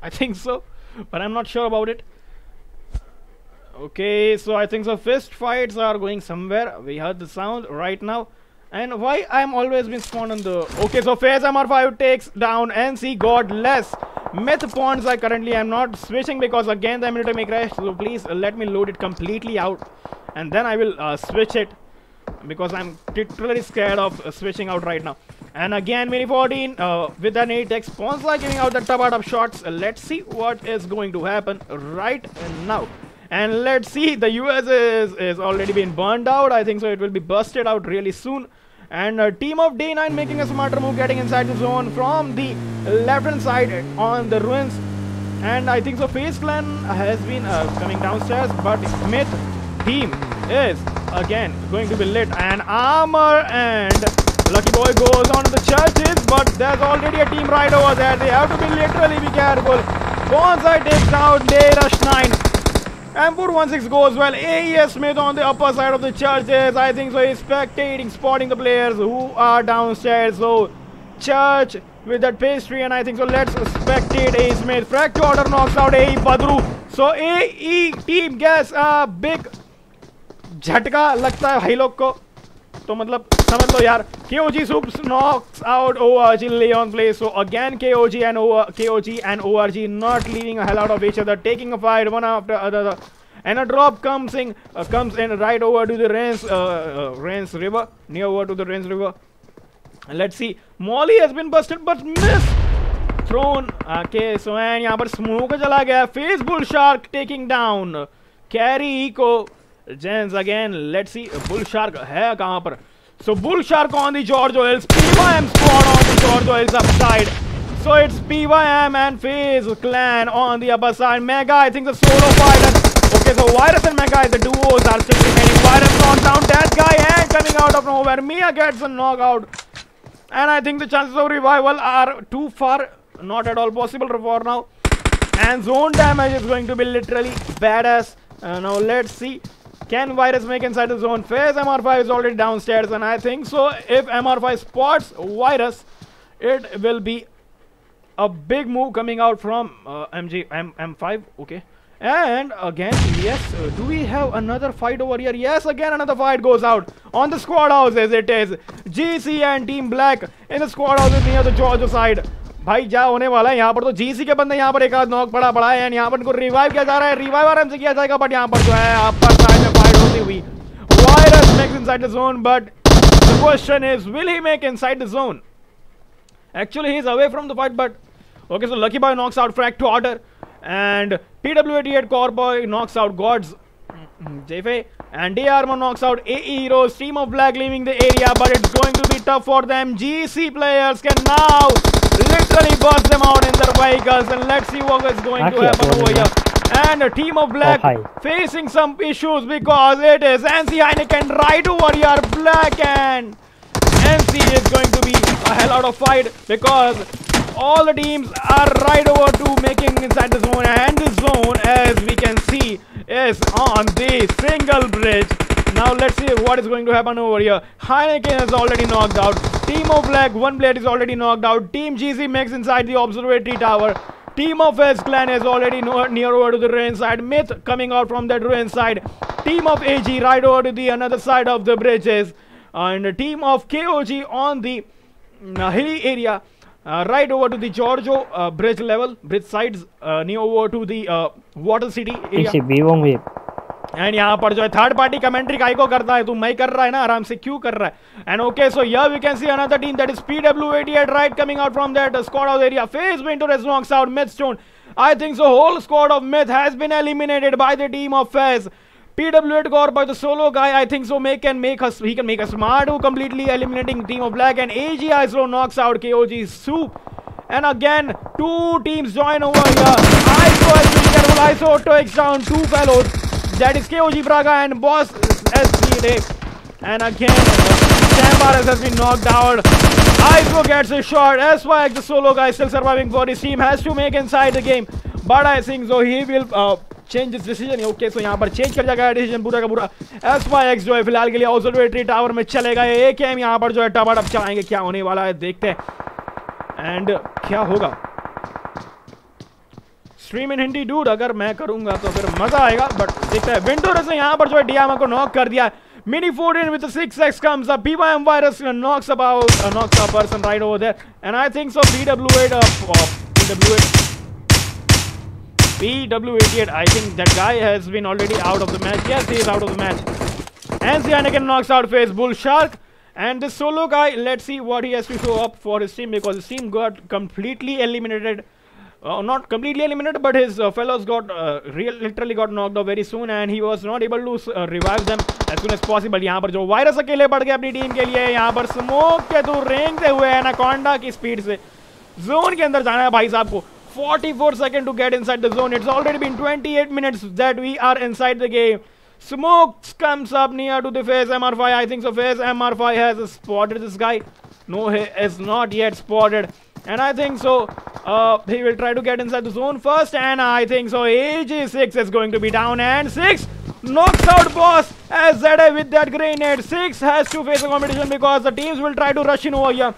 I think so, but I'm not sure about it. Okay, so I think so fist fights are going somewhere. We heard the sound right now. And why I'm always been spawned on the... Okay, so FaZe MR5 takes down NC Godless. MiTH Pawns I currently am not switching because again the emulator may crash. So please let me load it completely out. And then I will uh, switch it. Because I'm literally scared of uh, switching out right now. And again Mini 14 uh, with an 8x Pawns are giving out the top out of shots. let's see what is going to happen right now. And let's see, the US is, is already been burned out. I think so it will be busted out really soon. And a team of Day9 making a smarter move, getting inside the zone from the left hand side on the ruins. And I think so FaZe Clan has been uh, coming downstairs, but MiTH team is again going to be lit. And Armor and Lucky Boy goes on to the churches, but there's already a team right over there. They have to be literally be careful. Bonsai takes out Day Rush 9. And 416 goes well. AES Smith on the upper side of the churches. I think so. He's spectating, spotting the players who are downstairs. So, Church with that pastry. And I think so. Let's spectate AE Smith. Fracture order knocks out AE Badru. So, AE team gets a big झटका लगता है भाई लोग को तो मतलब समझ लो यार KOG Soups knocks out ORG Leon play. So again KOG and o KOG and ORG not leaving a hell out of each other, taking a fight one after another. And a drop comes in, uh, comes in right over to the Rains, uh, uh, Rains River, near over to the Rains River. And let's see, Molly has been busted but missed. Thrown. Okay, so and यहाँ पर smoke चला गया. Face Bull Shark taking down. Carry Eco. Jens again. Let's see, Bull Shark है कहाँ पर? So Bull Shark on the Georgopol, PYM squad on the Georgopol upside. So it's PYM and FaZe Clan on the upper side. Mega, I think the solo fight. And, okay, so Virus and Mega, the duos are still remaining. Virus knocks down that guy and coming out of nowhere. Mia gets a knockout. And I think the chances of revival are too far, not at all possible for now. And zone damage is going to be literally badass. Uh, now let's see can Virus make inside the zone? FaZe MR5 is already downstairs and I think so if MR5 spots Virus, it will be a big move coming out from uh, MG M M5. Okay. And again, yes, uh, do we have another fight over here? Yes, again another fight goes out on the squad houses. It is GC and Team Black in the squad houses near the Georgia side. भाई जा होने वाला है यहाँ पर तो GC के बंदे यहाँ पर एक आध नॉक पड़ा पड़ा है एंड यहाँ पर इनको रिवाइव किया जा रहा है रिवाइव आराम से किया जाएगा बट यहाँ पर जो है upper side Obviously, we. Royras makes inside the zone, but the question is, will he make inside the zone? Actually, he's away from the fight, but okay, so Lucky Boy knocks out Frag to order, and PW88 Core Boy knocks out Gods. Mm-hmm. JFA, and D-Armor knocks out AE Heroes, Team of Black leaving the area, but it's going to be tough for them. GC players can now literally burst them out in their vehicles, and let's see what is going to happen over here. And a Team of Black oh, facing some issues because it is NC Heineken right over here. Black and NC is going to be a hell out of fight because all the teams are right over to making inside the zone and the zone as we can see is on the single bridge. Now let's see what is going to happen over here. Heineken has already knocked out. Team of Black, one player is already knocked out. Team GC makes inside the observatory tower. Team of S clan is already near over to the ruin side. MiTH coming out from that ruin side. Team of AG right over to the another side of the bridges. And team of KOG on the uh, hilly area. Uh, right over to the Giorgio uh, bridge level, bridge sides, uh, near over to the uh, water city area. And यहाँ पर जो है third party commentary काई को करता है तू मैं कर रहा है ना आराम से क्यों कर रहा है and okay so yeah we can see another team that is PW88 right coming out from that squad of area phase Venturas knocks out Mythstone I think so whole squad of Myth has been eliminated by the team of Fez PW8 got by the solo guy I think so make can make us he can make a smart who completely eliminating team of black and AG Isro knocks out KOG Soup and again two teams join over here ISO has been careful ISO takes down two fellows that is KOG Braga and Boss SG And again, Sam has been knocked out. Ivo gets a shot. SYX, the solo guy, still surviving for his team, has to make inside the game. But I think so he will uh, his decision. Okay, so यहाँ पर change कर जाएगा decision पूरा का पूरा. SYX जो है फ़िलहाल के लिए ऑब्जर्वेटरी टावर में चलेगा. एक गेम यहाँ पर जो है टबाडब चलाएँगे. क्या होने वाला है देखते हैं. एंड क्या होगा स्ट्रीम इन हिंदी डूड अगर मैं करूँगा तो फिर मज़ा आएगा बट देखते हैं विंडोरस ने यहाँ पर जो है डियामा को नॉक कर दिया Mini 14 with the 6x comes up. BYM virus knocks about uh, knocks a person right over there. And I think so BW8 uh, uh, BW8 BW88 I think that guy has been already out of the match. Yes, he is out of the match. And Anakin knocks out face Bull Shark. And this solo guy, let's see what he has to show up for his team because his team got completely eliminated uh, not completely eliminated, but his uh, fellows got uh, real, literally got knocked out very soon, and he was not able to uh, revive them as soon as possible. यहाँ पर जो virus अकेले बढ़ गए अपनी team के लिए यहाँ पर स्मोक के थ्रू रेंगते हुए एनाकोंडा की स्पीड से जोन के अंदर जाना है भाई साहब को 44 seconds to get inside the zone. It's already been 28 minutes that we are inside the game. Smoke comes up near to the face MR5. I think so. Face MR5 has spotted this guy. No, he is not yet spotted. And I think so. Uh, he will try to get inside the zone first. And I think so. AG6 is going to be down. And 6 knocks out boss as ZA with that grenade. 6 has to face a competition because the teams will try to rush in over here.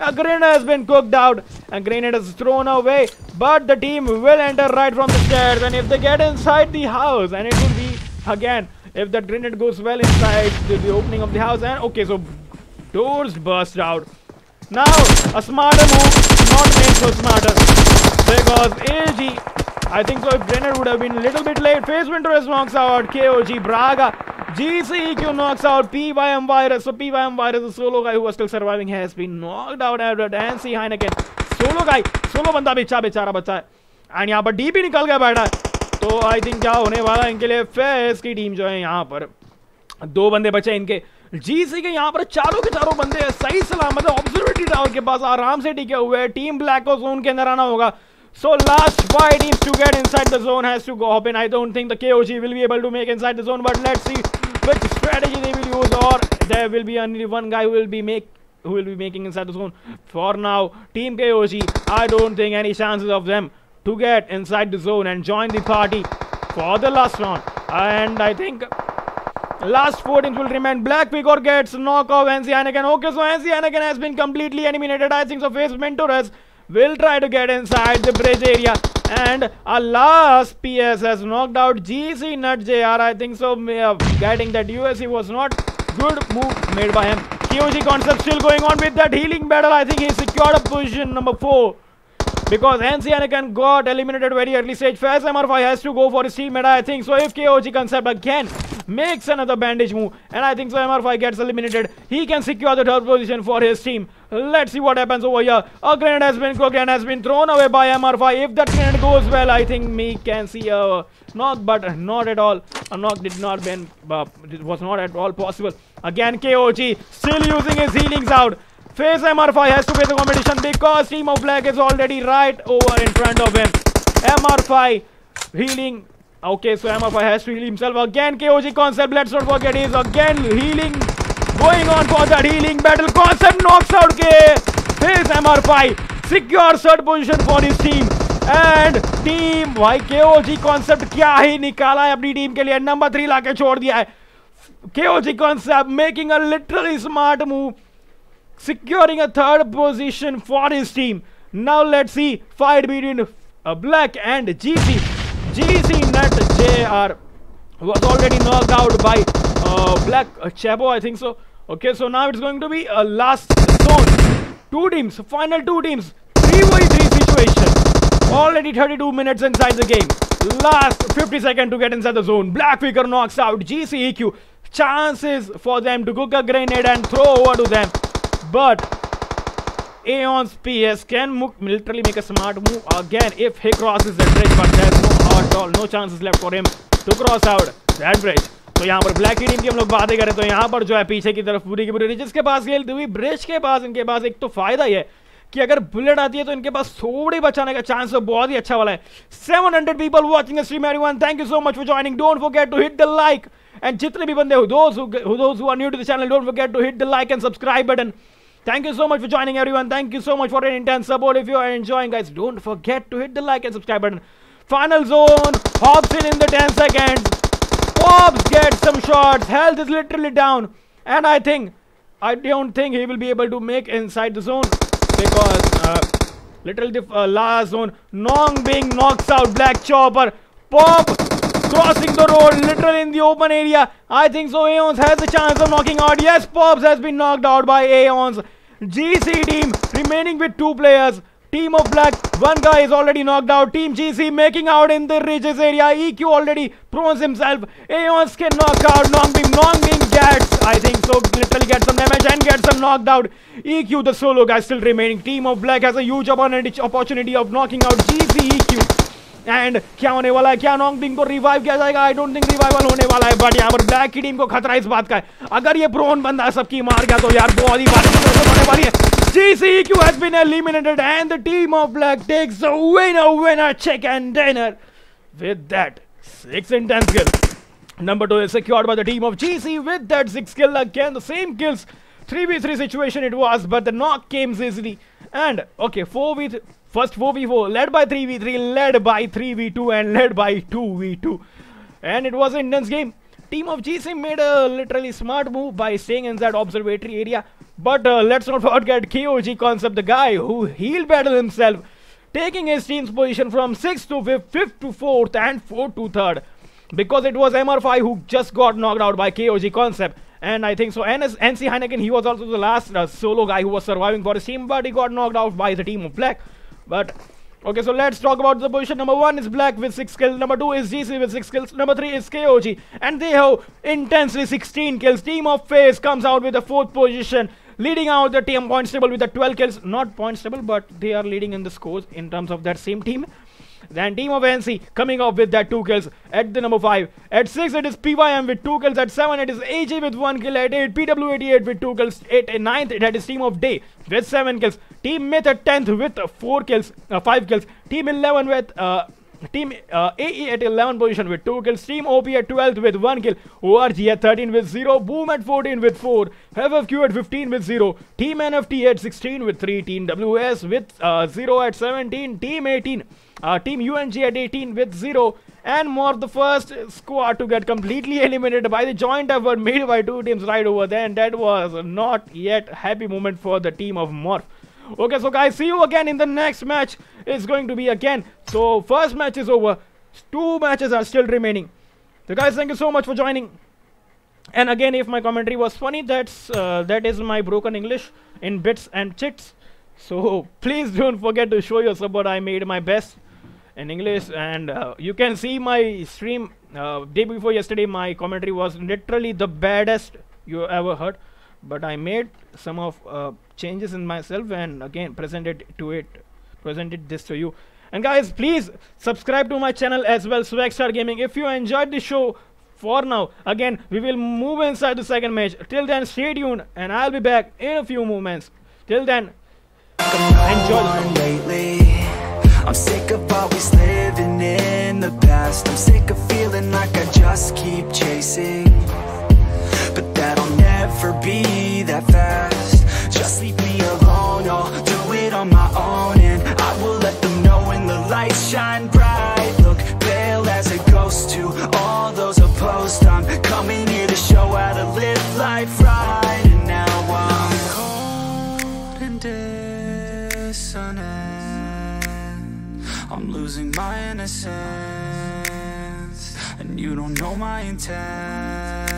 A grenade has been cooked out. A grenade is thrown away. But the team will enter right from the stairs. And if they get inside the house, and it will be again, if that grenade goes well inside the, the opening of the house. And okay, so doors burst out. Now, a smarter move, not made so smarter. Because AG, I think so if Brenner would have been a little bit late, Face Winters knocks out KOG Braga. GCEQ knocks out PYM Virus. So PYM Virus, the solo guy who was still surviving, has been knocked out at Dancy Heineken. Solo guy, solo बंदा बेचा बेचारा बच्चा है and यहाँ D भी निकल गया है तो आई थिंक क्या होने वाला है इनके लिए फेस की टीम जो है यहाँ पर दो बंदे बचे इनके जी सी के यहाँ पर चारों के चारों बंदे हैं। सही सलामत ऑब्जर्वेटरी टावर के पास आराम से टिके हुए हैं। टीम ब्लैक को जोन के अंदर आना होगा। So last five teams to get inside the zone has I don't think the KOG will be able to make inside the zone but let's see which strategy they will use और there will be only one guy will be make who will be making inside the zone for now team के KOG I don't think any chances of them to get inside the zone and join the party for the last round and I think last four teams will remain. Black Vigor gets knock off NC Anakin. Okay, so NC Anakin has been completely eliminated. I think so. FaZe Mentorez will try to get inside the bridge area. And a last PS has knocked out GC Nut JR. I think so. Uh, getting that USC was not good move made by him. KOG concept still going on with that healing battle. I think he secured a position number 4 because NC Anakin got eliminated very early stage. FaZe MR5 has to go for his teammate, I think. So if KOG concept again makes another bandage move, and I think so MR5 gets eliminated, he can secure the third position for his team. Let's see what happens over here. A grenade has been and has been thrown away by MR5. If that grenade goes well, I think me can see a knock, but not at all. A knock did not been, uh, it was not at all possible. Again, KOG still using his healings out. FaZe MR5 has to face the competition because Team of Black is already right over in front of him. MR5 healing. Okay, so MR5 has to heal himself. Again, KOG concept. Let's not forget he's again healing. Going on for that healing battle. Concept knocks out K. Face MR5 secures third position for his team. And team भाई KOG concept क्या ही निकाला है अपनी team के लिए number three लाके छोड़ दिया है KOG concept making a literally smart move securing a third position for his team. Now let's see fight between uh, Black and GC. GC Nut JR was already knocked out by uh, Black Chabo, I think so. Okay, so now it's going to be a last zone. Two teams, final two teams, 3v3 situation. Already 32 minutes inside the game. Last 50 seconds to get inside the zone. Black Vicar knocks out GCEQ. Chances for them to cook a grenade and throw over to them. But Aeon's PS can literally make a smart move again if he crosses the bridge. But there's no at all. No chances left for him to cross out that bridge. तो यहाँ पर black की team की हम लोग बातें करें तो यहाँ पर जो है पीछे की तरफ़ पूरी की पूरी रिजिस के पास खेलते हुए ब्रिज के पास, इनके पास एक तो फ़ायदा ही है कि अगर बुलेट आती है तो इनके पास थोड़ी बचाने का चांस तो बहुत ही अच्छा वाला है 700 people watching stream everyone thank you so much for joining don't forget to hit the like and जितने भी बंदे हो those who are new to the channel don't forget to hit the like and subscribe button Thank you so much for joining everyone. Thank you so much for your intense support. If you are enjoying guys, don't forget to hit the like and subscribe button. Final zone. Hops in in the 10 seconds. Pops gets some shots. Health is literally down. And I think, I don't think he will be able to make inside the zone. Because, uh, literally the uh, last zone. Nong being knocks out Black Chopper. Pop crossing the road literally in the open area. I think so Aeons has a chance of knocking out. Yes, Pops has been knocked out by Aeons. GC team remaining with two players. Team of Black, one guy is already knocked out. Team GC making out in the ridges area. EQ already prones himself. Aeons can knock out. Nongbeam, Nongbeam gets, I think so, literally gets some damage and gets some knocked out. EQ, the solo guy still remaining. Team of Black has a huge opportunity of knocking out GC EQ. And क्या होने वाला है क्या नॉन्ग Bing को revive किया जाएगा आई don't think revival होने वाला है बट यहाँ पर ब्लैक की टीम को खतरा इस बात का है अगर ये प्रोन बंदा सबकी मार गया तो यार बहुत ही बात होने वाली है GCEQ has been eliminated and the team of black takes the winner winner chicken dinner with that six intense kill number two is secured by the team of GC with that six kill again the same kills 3v3 situation it was but the knock came easily and okay 4v First 4v4, led by 3v3, led by 3v2, and led by 2v2. And it was an intense game. Team of GC made a literally smart move by staying inside observatory area. But uh, let's not forget KOG Concept, the guy who healed battle himself, taking his team's position from 6th to 5th, 5th to 4th, and 4th to 3rd. Because it was MR5 who just got knocked out by KOG Concept. And I think so. NS, NC Heineken, he was also the last uh, solo guy who was surviving for his team, but he got knocked out by the team of Black. But okay, so let's talk about the position. Number one is Black with six kills. Number two is GC with six kills. Number three is KOG, and they have intensely 16 kills. Team of FaZe comes out with the fourth position. Leading out the team points table with the 12 kills, not points table, but they are leading in the scores in terms of that same team. Then team of NC coming up with that 2 kills at the number 5. At 6 it is PYM with 2 kills. At 7 it is AJ with 1 kill. At 8 PW88 with 2 kills. At 9th that is team of Day with 7 kills. Team MiTH at 10th with 4 kills, uh, 5 kills. Team 11 with uh, Team uh, AE at 11 position with 2 kills. Team OP at 12th with 1 kill. ORG at 13 with 0. Boom at 14 with 4. FFQ at 15 with 0. Team NFT at 16 with 3. Team WS with uh, 0 at 17. Team 18 uh, team UNG at 18 with 0 and more the first squad to get completely eliminated by the joint effort made by two teams right over there and that was not yet happy moment for the team of Morph. Okay, so guys, see you again in the next match. It's going to be again. So first match is over. Two matches are still remaining. So guys, thank you so much for joining. And again, if my commentary was funny, that's uh, that is my broken English in bits and chits. So *laughs* please don't forget to show your support. I made my best in English and uh, you can see my stream uh, day before yesterday my commentary was literally the baddest you ever heard but I made some of uh, changes in myself and again presented to it presented this to you and guys please subscribe to my channel as well Swagstar Gaming if you enjoyed the show for now again we will move inside the second match till then stay tuned and I'll be back in a few moments till then enjoy I'm sick of always living in the past. I'm sick of feeling like I just keep chasing. But that'll never be that fast. Just leave me alone, I'll do it on my own. And I will let them know when the lights shine bright. Look pale as a ghost to all those opposed. I'm coming here to show how to live life right losing my innocence. And you don't know my intent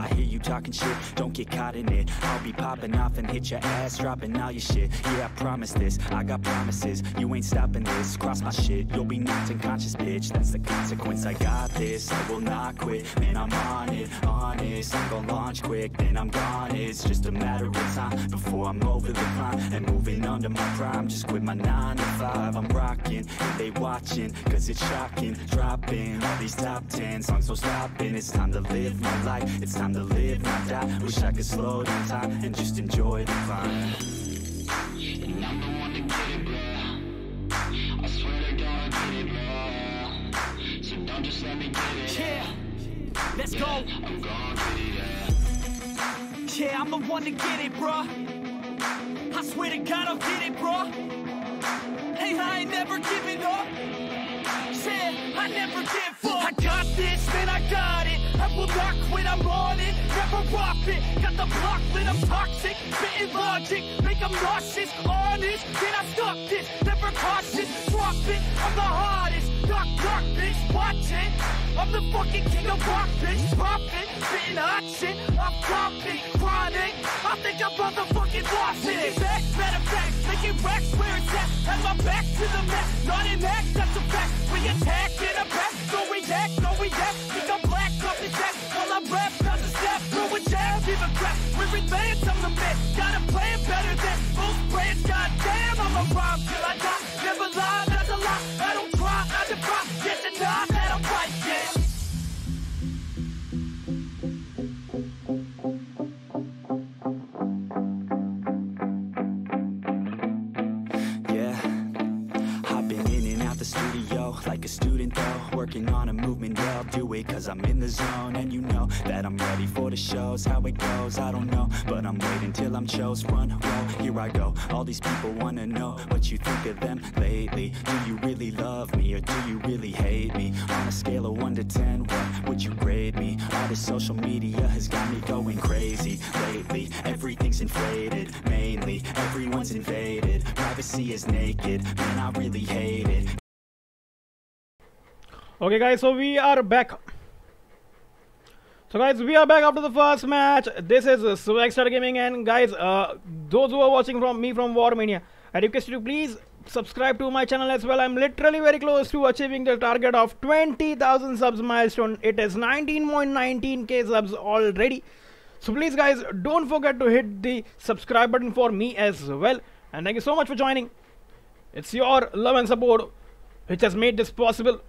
I hear you talking shit, don't get caught in it. I'll be popping off and hit your ass, dropping all your shit. Yeah, I promise this, I got promises, you ain't stopping this. Cross my shit, you'll be knocked unconscious, bitch. That's the consequence. I got this, I will not quit, man. I'm on it, honest. I'm gonna launch quick, then I'm gone. It's just a matter of time before I'm over the climb and moving under my prime. Just quit my nine to five. I'm rocking, they watching, cause it's shocking. Dropping all these top ten songs, so stopping. It's time to live my life, it's time to live, my die. Wish I could slow down time and just enjoy the climb. And I'm the one to get it, bro. I swear to God, I get it, bro. So don't just let me get it. Yeah, let's go. I'm gonna get it, yeah. Yeah, I'm the one to get it, bruh. I swear to God, I'll get it, bruh. Hey, I ain't never giving up. Said I never give up. I got this, man, I got it. I will not quit, I'm on it. Never rock it. Got the block lit, I'm toxic. Spitting logic, make them nauseous. Honest, then I stop this. Never cautious, drop it. I'm the hardest. Knock, knock, bitch, watch it. I'm the fucking king of rock, bitch. Pop it, spitting hot shit. I'm popping, chronic. I think I'm motherfucking lost my back to the mat, not an act, that's a fact. Shows How it goes, I don't know. But I'm waiting till I'm chose. Front row, here I go. All these people wanna know what you think of them lately. Do you really love me or do you really hate me? On a scale of 1 to 10, what would you grade me? All this social media has got me going crazy lately. Everything's inflated, mainly. Everyone's invaded, privacy is naked. Man, I really hate it. Okay, guys, so we are back. So, guys, we are back after the first match. This is uh, Gaming, and guys, uh, those who are watching from me from Warmania, I request you to please subscribe to my channel as well. I'm literally very close to achieving the target of 20,000 subs milestone. It is 19.19k subs already. So please, guys, don't forget to hit the subscribe button for me as well. And thank you so much for joining. It's your love and support which has made this possible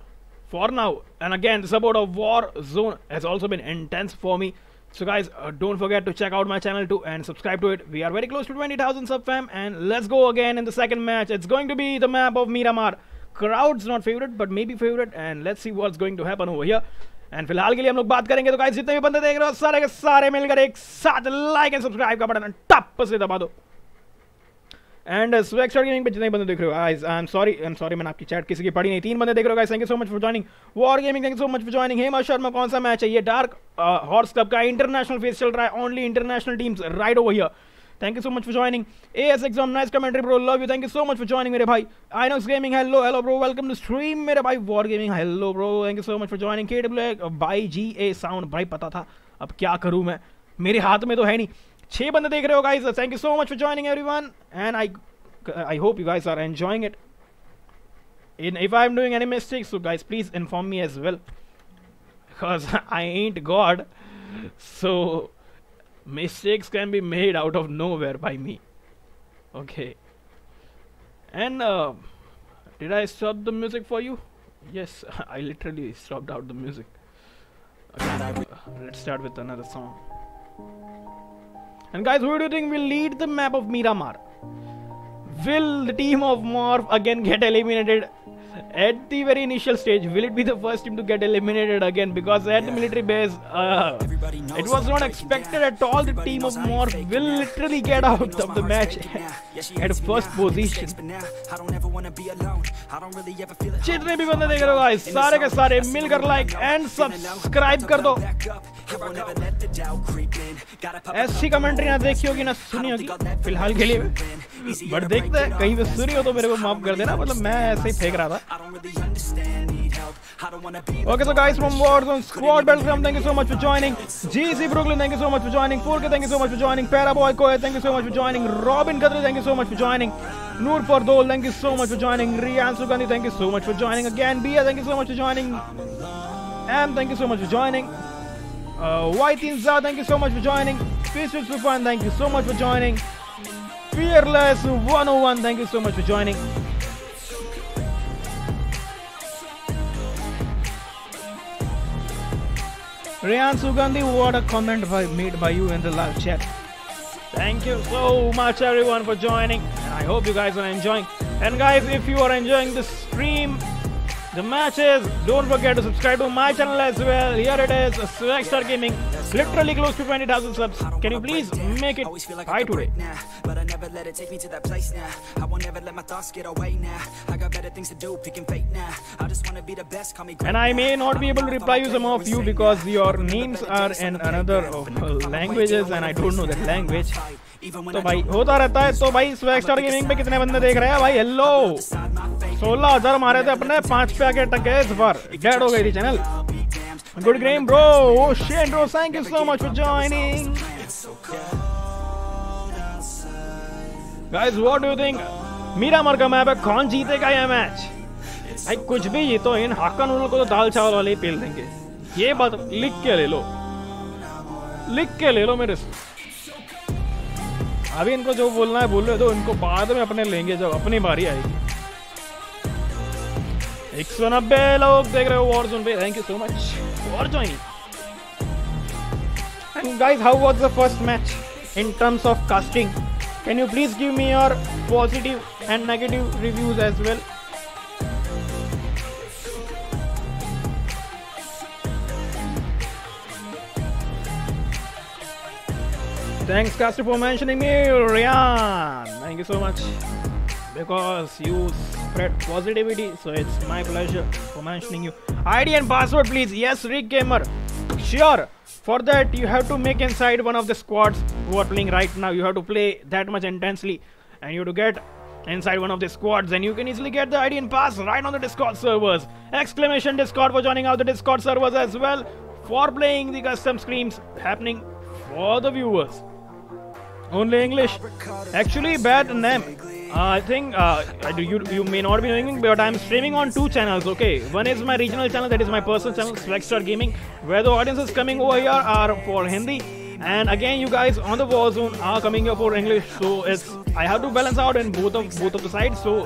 for now. And again, the support of Warzone has also been intense for me. So guys, uh, don't forget to check out my channel too and subscribe to it. We are very close to 20,000 sub fam and let's go again in the second match. It's going to be the map of Miramar. Crowd's not favorite but maybe favorite and let's see what's going to happen over here. And फ़िलहाल के लिए हम लोग बात करेंगे तो guys जितने भी बंदे देख रहे हो सारे के सारे मिलकर एक साथ लाइक एंड सब्सक्राइब का बटन टप से दबा दो एंड स्वेक शॉट गेमिंग पे जितने बंदे देख रहे हो guys I am sorry I am sorry मैंने आपकी चैट किसी की पढ़ी नहीं तीन बंदे देख रहे हो guys thank you so much for joining war gaming thank you so much for joining Hema Sharma कौन सा मैच है ये डार्क हॉर्स क्लब का इंटरनेशनल फेस चल रहा है only international teams right over here thank you so much for for joining. AS Exam, nice commentary, bro. Love you. Thank you so much for joining, मेरे भाई. Inox Gaming, hello, hello, bro. Welcome to stream, मेरे भाई. War Gaming, hello, bro. Thank you so much for joining. KW by GA Sound, भाई पता था. अब क्या करूँ मैं? मेरे हाथ में तो है नहीं. छह बंदे देख रहे हो guys. Thank you so much for joining everyone. And I, I hope you guys are enjoying it. In, if I'm doing any mistakes, so guys, please inform me as well. Because *laughs* I ain't God. So mistakes can be made out of nowhere by me okay and uh, did i stop the music for you yes *laughs* i literally stopped out the music okay, uh, let's start with another song and guys who do you think will lead the map of miramar? Will the team of morph again get eliminated at the very initial stage, will it be the first team to get eliminated again? Because at the military base, uh, it was not expected at all. The team of Morph will literally get out of the match at first position. जितने भी बंदे देख रहे हो guys, सारे के सारे मिलकर लाइक एंड सब्सक्राइब कर दो ऐसी कमेंट्री ना देखी होगी ना सुनी होगी फ़िलहाल के लिए बट देखते हैं कहीं पे सुनी हो तो मेरे को माफ़ कर देना मतलब मैं ऐसे ही फेंक रहा था Okay, so guys from Warzone Squad Battleground, thank you so much for joining. GC Brooklyn, thank you so much for joining. 4K, thank you so much for joining. Paraboy Koya, thank you so much for joining. Robin Kadri, thank you so much for joining. Noor Fardol, thank you so much for joining. Riyan Sugandhi, thank you so much for joining. Again, Bia, thank you so much for joining. Am, thank you so much for joining. Uh, White Inza, thank you so much for joining. Fish with Sufan, thank you so much for joining. Fearless 101, thank you so much for joining. Riyan Sugandhi, what a comment by, made by you in the live chat. Thank you so much everyone for joining and I hope you guys are enjoying. And guys, if you are enjoying the stream, the matches, don't forget to subscribe to my channel as well. Here it is, Swagstar Gaming, literally close to 20,000 subs. Can you please make it high today? But I never let it take me to that place now. I won't ever let my thoughts get away now. I got better things to do, picking fate now. I just wanna be the best, call me And I may not be able to reply to some of you because your names are in another of languages and I don't know that language. When तो भाई होता रहता है तो भाई swag star gaming पे कितने बंदे देख रहे हैं? भाई हेलो सोलह हज़ार मारे थे अपने पाँच पे आके टक गए इस बार। डेड हो गई थी channel good game bro O bro thank you so much for joining guys what do you think Miramar का मैप है कौन जीतेगा ये मैच भाई कुछ भी जीतो इन हाका नूडल को तो दाल चावल वाले ही पेल देंगे। ये बात लिख के ले लो। लिख के ले लो मेरे से। अभी इनको जो बोलना है बोल रहे तो इनको बाद में अपने लेंगे, जब अपनी बारी आएगी। एक सौ नब्बे लोग देख रहे हो वॉर जोन पे। थैंक यू सो मच और joining and guys how was the first match in terms of casting can you please give me your positive and negative reviews as well Thanks, Caster, for mentioning me, Ryan. Thank you so much. Because you spread positivity, so it's my pleasure for mentioning you. ID and password, please. Yes, Rick Gamer. Sure. For that, you have to make inside one of the squads who are playing right now. You have to play that much intensely, and you have to get inside one of the squads and you can easily get the ID and pass right on the Discord servers. Exclamation Discord for joining out the Discord servers as well for playing the custom screams happening for the viewers. Only English. Actually, bad name. Uh, I think uh, I do- you you may not be knowing, but I'm streaming on two channels. Okay, one is my regional channel, that is my personal channel, Swagstar Gaming, where the audiences coming over here are for Hindi, and again, you guys on the Warzone are coming here for English. So it's I have to balance out in both of both of the sides. So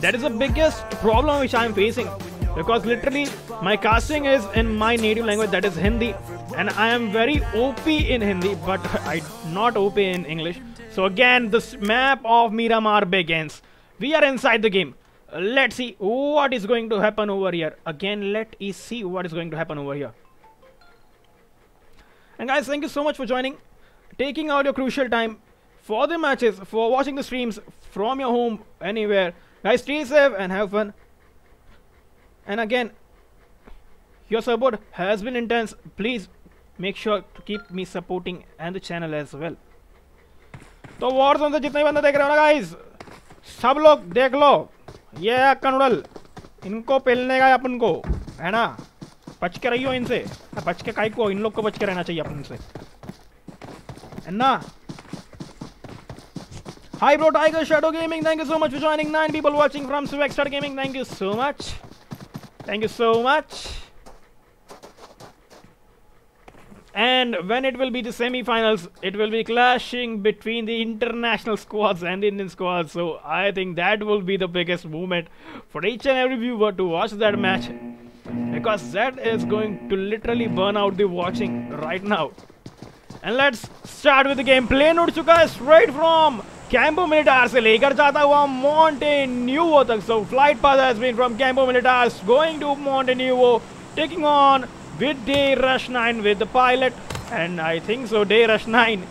that is the biggest problem which I'm facing because literally my casting is in my native language that is Hindi. And I am very OP in Hindi but I not OP in English. So again this map of Miramar begins. We are inside the game. Let's see what is going to happen over here. Again let us see what is going to happen over here. And guys thank you so much for joining taking out your crucial time for the matches for watching the streams from your home anywhere. Guys stay safe and have fun and again, your support has been intense. Please make sure to keep me supporting and the channel as well. तो Warzone से जितने बंदे देख रहे हो ना guys सब लोग देख लो ये है कनुडल इनको पेलने का है अपन को है ना बच के रहियो इनसे ना बच के काई को इन लोग को बच के रहना चाहिए अपन से है ना Hi bro, Tiger Shadow Gaming, thank you so much for joining. Nine people watching from Swagstar Gaming, thank you so much. Thank you so much. And when it will be the semi-finals, it will be clashing between the international squads and the Indian squads. So I think that will be the biggest moment for each and every viewer to watch that match. Because that is going to literally burn out the watching right now. And let's start with the game. Plane उड़ चुका है straight from Campo Militar से लेकर jata हुआ Montenegro तक। So flight path has been from Campo Militar going to Montenegro taking on with Day Rush 9 with the pilot. And I think so Day Rush 9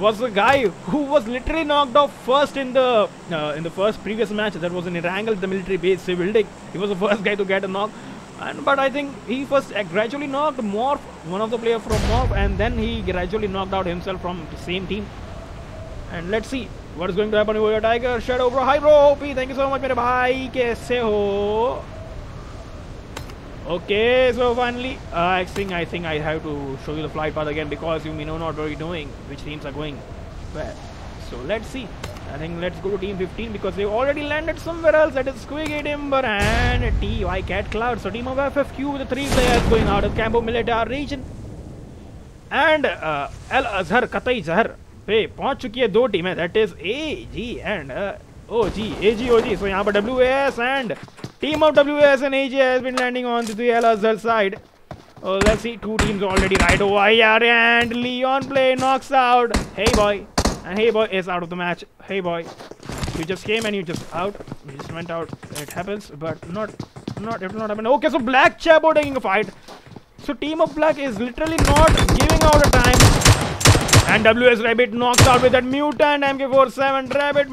was a guy who was literally knocked off first in the uh, in the first previous match. That was in Erangel the military base Civilding he was the *laughs* first guy to get a knock. And but I think he first uh, gradually knocked Morph one of the player from Morph and then he gradually knocked out himself from the same team. And let's see. what is going to happen with your Tiger Shadow bro hi bro OP thank you so much मेरे भाई कैसे हो Okay, so finally, uh, I think I think I have to show you the flight path again because you may know not what you're doing, which teams are going where. So let's see. I think let's go to team 15 because they already landed somewhere else. That is Squiggy Timber and TY Cat Cloud. So team of FFQ with the three players going out of Campo Militar region. And uh, El Azhar Katai Zahar पे पहुंच चुकी है दो टीमें that is A G and O G A G O G so यहाँ पर W S and Team of WS and AJ has been landing on the Al side. Oh, let's see, two teams already right over here, and Leon play knocks out. Hey boy, and Hey boy is out of the match. Hey boy, you just came and you just out. You just went out. It happens, but not, not it will not happen. Okay, so Black Chabo taking a fight. So Team of Black is literally not giving out a time. And WS Rabbit knocks out with that mutant MK47 Rabbit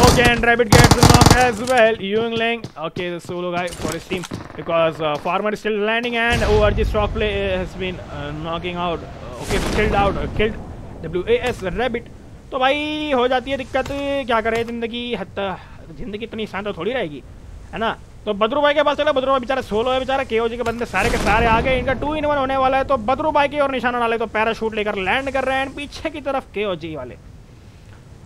Okay, and Rabbit gets knocked as well. Yungling, okay, the solo guy for his team because uh, Farmer is still landing and ORG stock play has been uh, knocking out. Uh, okay, killed out, uh, killed WAS Rabbit. तो भाई हो जाती है दिक्कत क्या करे ज़िंदगी ज़िंदगी इतनी शांत तो थोड़ी रहेगी है ना तो बदरू भाई के पास चला बदरू भाई बेचारा सोलो है बेचारा केओजी के बंदे सारे के सारे आ गए इनका टू इन वन होने वाला है तो बदरू भाई की और निशाना डाले तो पैराशूट लेकर लैंड कर रहे हैं पीछे की तरफ़ केओजी वाले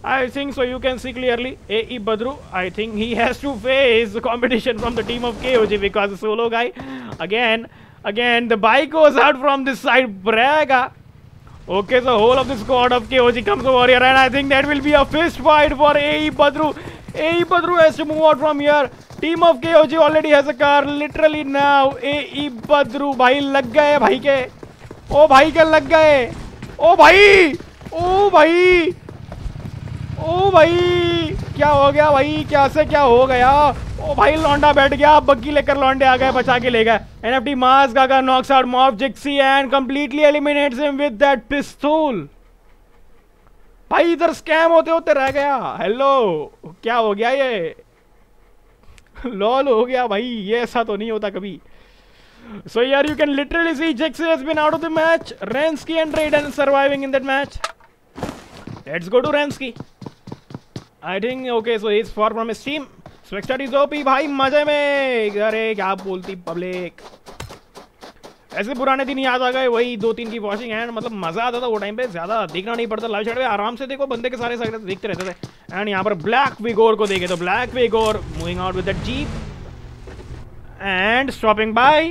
I think so. You can see clearly. AE Badru, I think he has to face the competition from the team of KOG because the solo guy, again, again, the bike goes out from this side. Braga. Okay, so whole of the squad of KOG comes over here, and I think that will be a fist fight for AE Badru. AE has to move out from here. Team of KOG already has a car. Literally now, AE Badru, भाई लग गए भाई के. ओ भाई के लग गए. ओ भाई. ओ भाई. ओ भाई क्या हो गया भाई क्या से क्या हो गया ओ भाई लौंडा बैठ गया बग्गी लेकर लौंडे आ गए बचा के ले गए NFT Mass Gaga knocks out Moff Jixy and completely eliminates him with that पिस्तौल भाई, इधर स्कैम होते होते रह गया। हेलो क्या हो गया ये? लॉल हो गया भाई, ये ऐसा तो नहीं होता कभी। सो यार you can literally see Jakes has been out of the match Renski and red and surviving in that match let's go to Renski I think okay so is for from so Swexter is OP भाई, मज़े में। अरे, क्या बोलती public ऐसे पुराने दिन याद आ गए, वही दो तीन की वॉशिंग हैंड मतलब मज़ा आता था वो टाइम पे, ज़्यादा देखना नहीं पड़ता लाइव चैट पे आराम से देखो, बंदे के सारे सारे देखते रहते थे एंड यहाँ पर ब्लैक विगोर को देखे तो black Vigor moving out with jeep and stopping by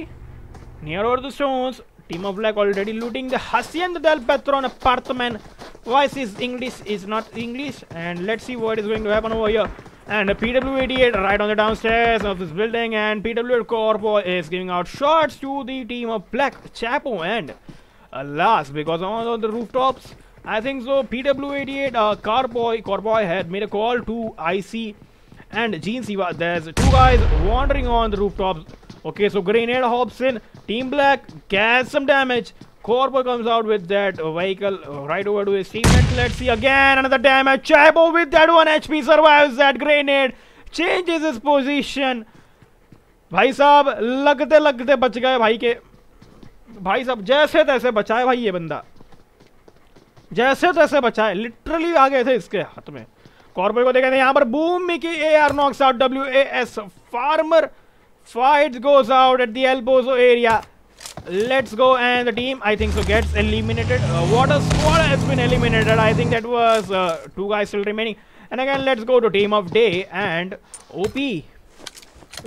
near over the stones Team of Black already looting the Hacienda del Patron apartment. Why is English is not English? And let's see what is going to happen over here. And a PW88 right on the downstairs of this building. And PW Corpo is giving out shots to the team of Black Chapo. And alas, because on the rooftops, I think so. PW88 uh, Carboy Carboy had made a call to IC and Gene Siva. There's two guys wandering on the rooftops Okay, so Grenade hops in. Team Black gets some damage. Corpo comes out with that vehicle right over to his teammate. Let's see again another damage. Chaibo with that one HP survives that grenade. Changes his position. भाई साहब लगते लगते बच गए भाई के भाई साहब जैसे तैसे बचाए भाई ये बंदा जैसे तैसे बचाए लिटरली आ गए थे इसके हाथ में कॉर्पोरेट को देखा था यहाँ पर boom Mickey A R knocks out W A S farmer Fight goes out at the elbows area. Let's go and the team I think so gets eliminated. Uh, water squad has been eliminated. I think that was uh, two guys still remaining. And again let's go to team of day and OP.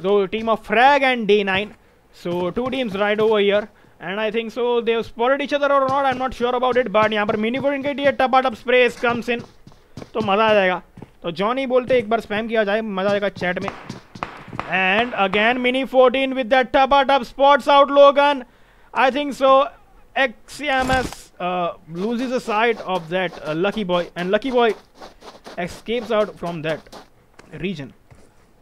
So team of Frag and Day9. So two teams right over here. And I think so they've spotted each other or not. I'm not sure about it. But यहाँ पर mini fourteen के लिए टपा टप spray comes in तो मज़ा आ जाएगा तो Johnny बोलते एक बार स्पैम किया जाए मज़ा आएगा चैट में and again, Mini 14 with that Tapa Top spots out Logan. I think so. XCMS uh, loses the sight of that uh, Lucky Boy. And Lucky Boy escapes out from that region.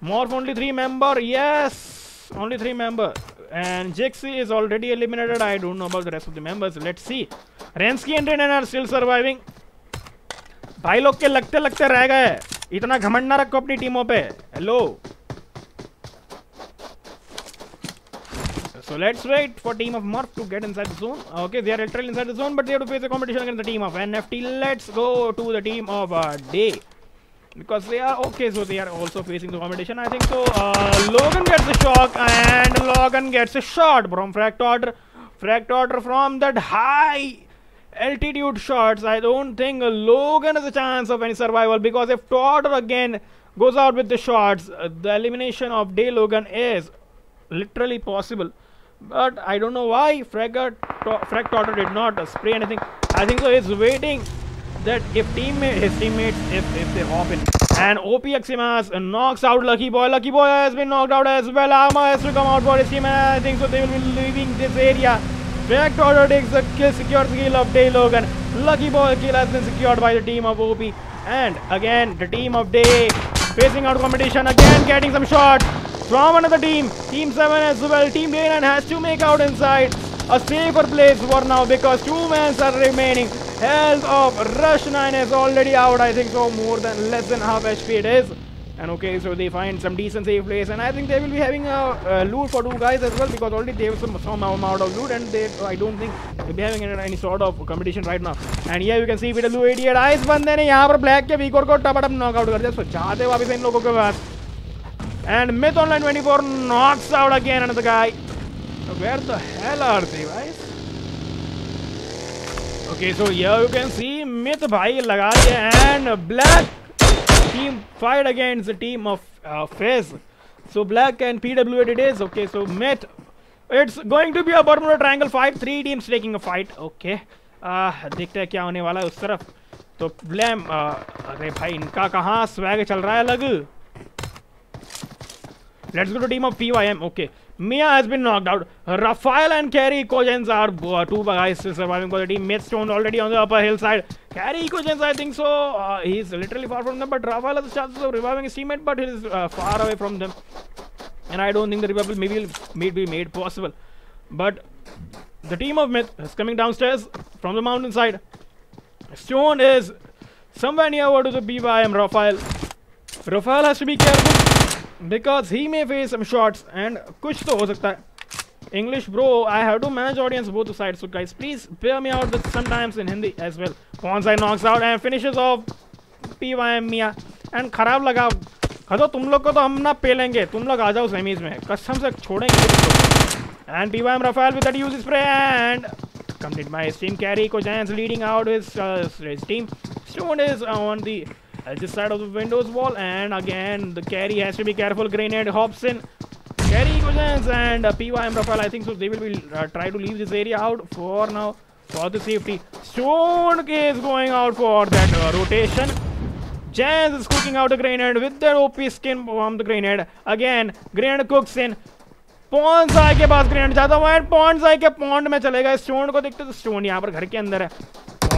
Morph only three member. Yes, only three member. And Jixi is already eliminated. I don't know about the rest of the members. Let's see. Rensky and Renan are still surviving. भाई लोग के लगते लगते रह गए इतना घमंड ना रखो अपनी टीमों पे hello So let's wait for team of Morph to get inside the zone. Okay, they are literally inside the zone, but they have to face a competition against the team of NFT. Let's go to the team of uh, Day. Because they are okay, so they are also facing the competition. I think so. Uh, Logan gets a shock, and Logan gets a shot from Fractorder. Fractorder from that high altitude shots. I don't think Logan has a chance of any survival because if Torder again goes out with the shots, the elimination of Day Logan is literally possible. But I don't know why Frag Torter did not spray anything. I think so. He's waiting that if teammate, his teammates, if, if they hop in. And OPXMS knocks out Lucky Boy. Lucky Boy has been knocked out as well. Arma has to come out for his team, I think so. They will be leaving this area. Frag Torter takes the kill, secures the kill of Day Logan. Lucky Boy kill has been secured by the team of OP. And again, the team of Day facing out competition again, getting some shots from another team. Team 7 as well. Team Day9 has to make out inside a safer place for now because two men are remaining. Health of Rush 9 is already out. I think so. More than less than half HP it is. And okay, so they find some decent safe place, and I think they will be having a, uh loot for two guys as well because already they have some, some amount of loot, and they I don't think they'll be having any, any sort of competition right now. And here you can see PW 88 ice बंदे ने यहाँ पर black के वीकोर को टपटप knockout कर दिया सो चाहते वापस इन लोगों के पास and MiTH Online 24 knocks out again another guy. Where the hell are they, guys? Okay, so here you can see MiTH Bhai laga and Black team fight against the team of uh, Fizz. So Black and PWA it is. Okay, so MiTH. It's going to be a Bermuda Triangle fight. Three teams taking a fight. Okay. Ah, देखते हैं क्या होने वाला उस तरफ तो ब्लैम uh, अरे भाई इनका कहाँ स्वैग चल रहा है Let's go to team of PYM. Okay. Mia has been knocked out. Rafael and Carrie Ecogens are uh, two guys surviving for the team. Midstone already on the upper hillside. Carrie Ecogens, I think so. Uh, he's literally far from them, but Rafael has chances of reviving his teammate, but he's uh, far away from them. And I don't think the revival maybe may be made possible. But the team of MiTH is coming downstairs from the mountainside. Stone is somewhere near over to the PYM Rafael. Rafael has to be careful because he may face shorts and कुछ तो हो सकता है। English bro I have to manage audience both side so guys please pay me out with some times in Hindi as well कौन सा knocks out and finishes off P Y M Mia and खराब लगा खजो तुम लोग को तो हम ना पे लेंगे तुम लोग आ जाओ सेमीज में। कस्टम से छोड़ेंगे and P Y M Rafael with use spray and complete my team Kerry को gents leading out with team student is on the is on the uh, this side of the windows wall and again the carry has to be careful grenade hops in carry goes and uh, PYM Rafael I think so they will be uh, try to leave this area out for now for the safety Stone is going out for that uh, rotation Jazz is cooking out a grenade with the OP skin from the grenade again grenade cooks in पॉन्साई के पास grenade जाता हुआ है पॉन्साई के pond में चलेगा stone को देखते तो स्टोन यहाँ पर घर के अंदर है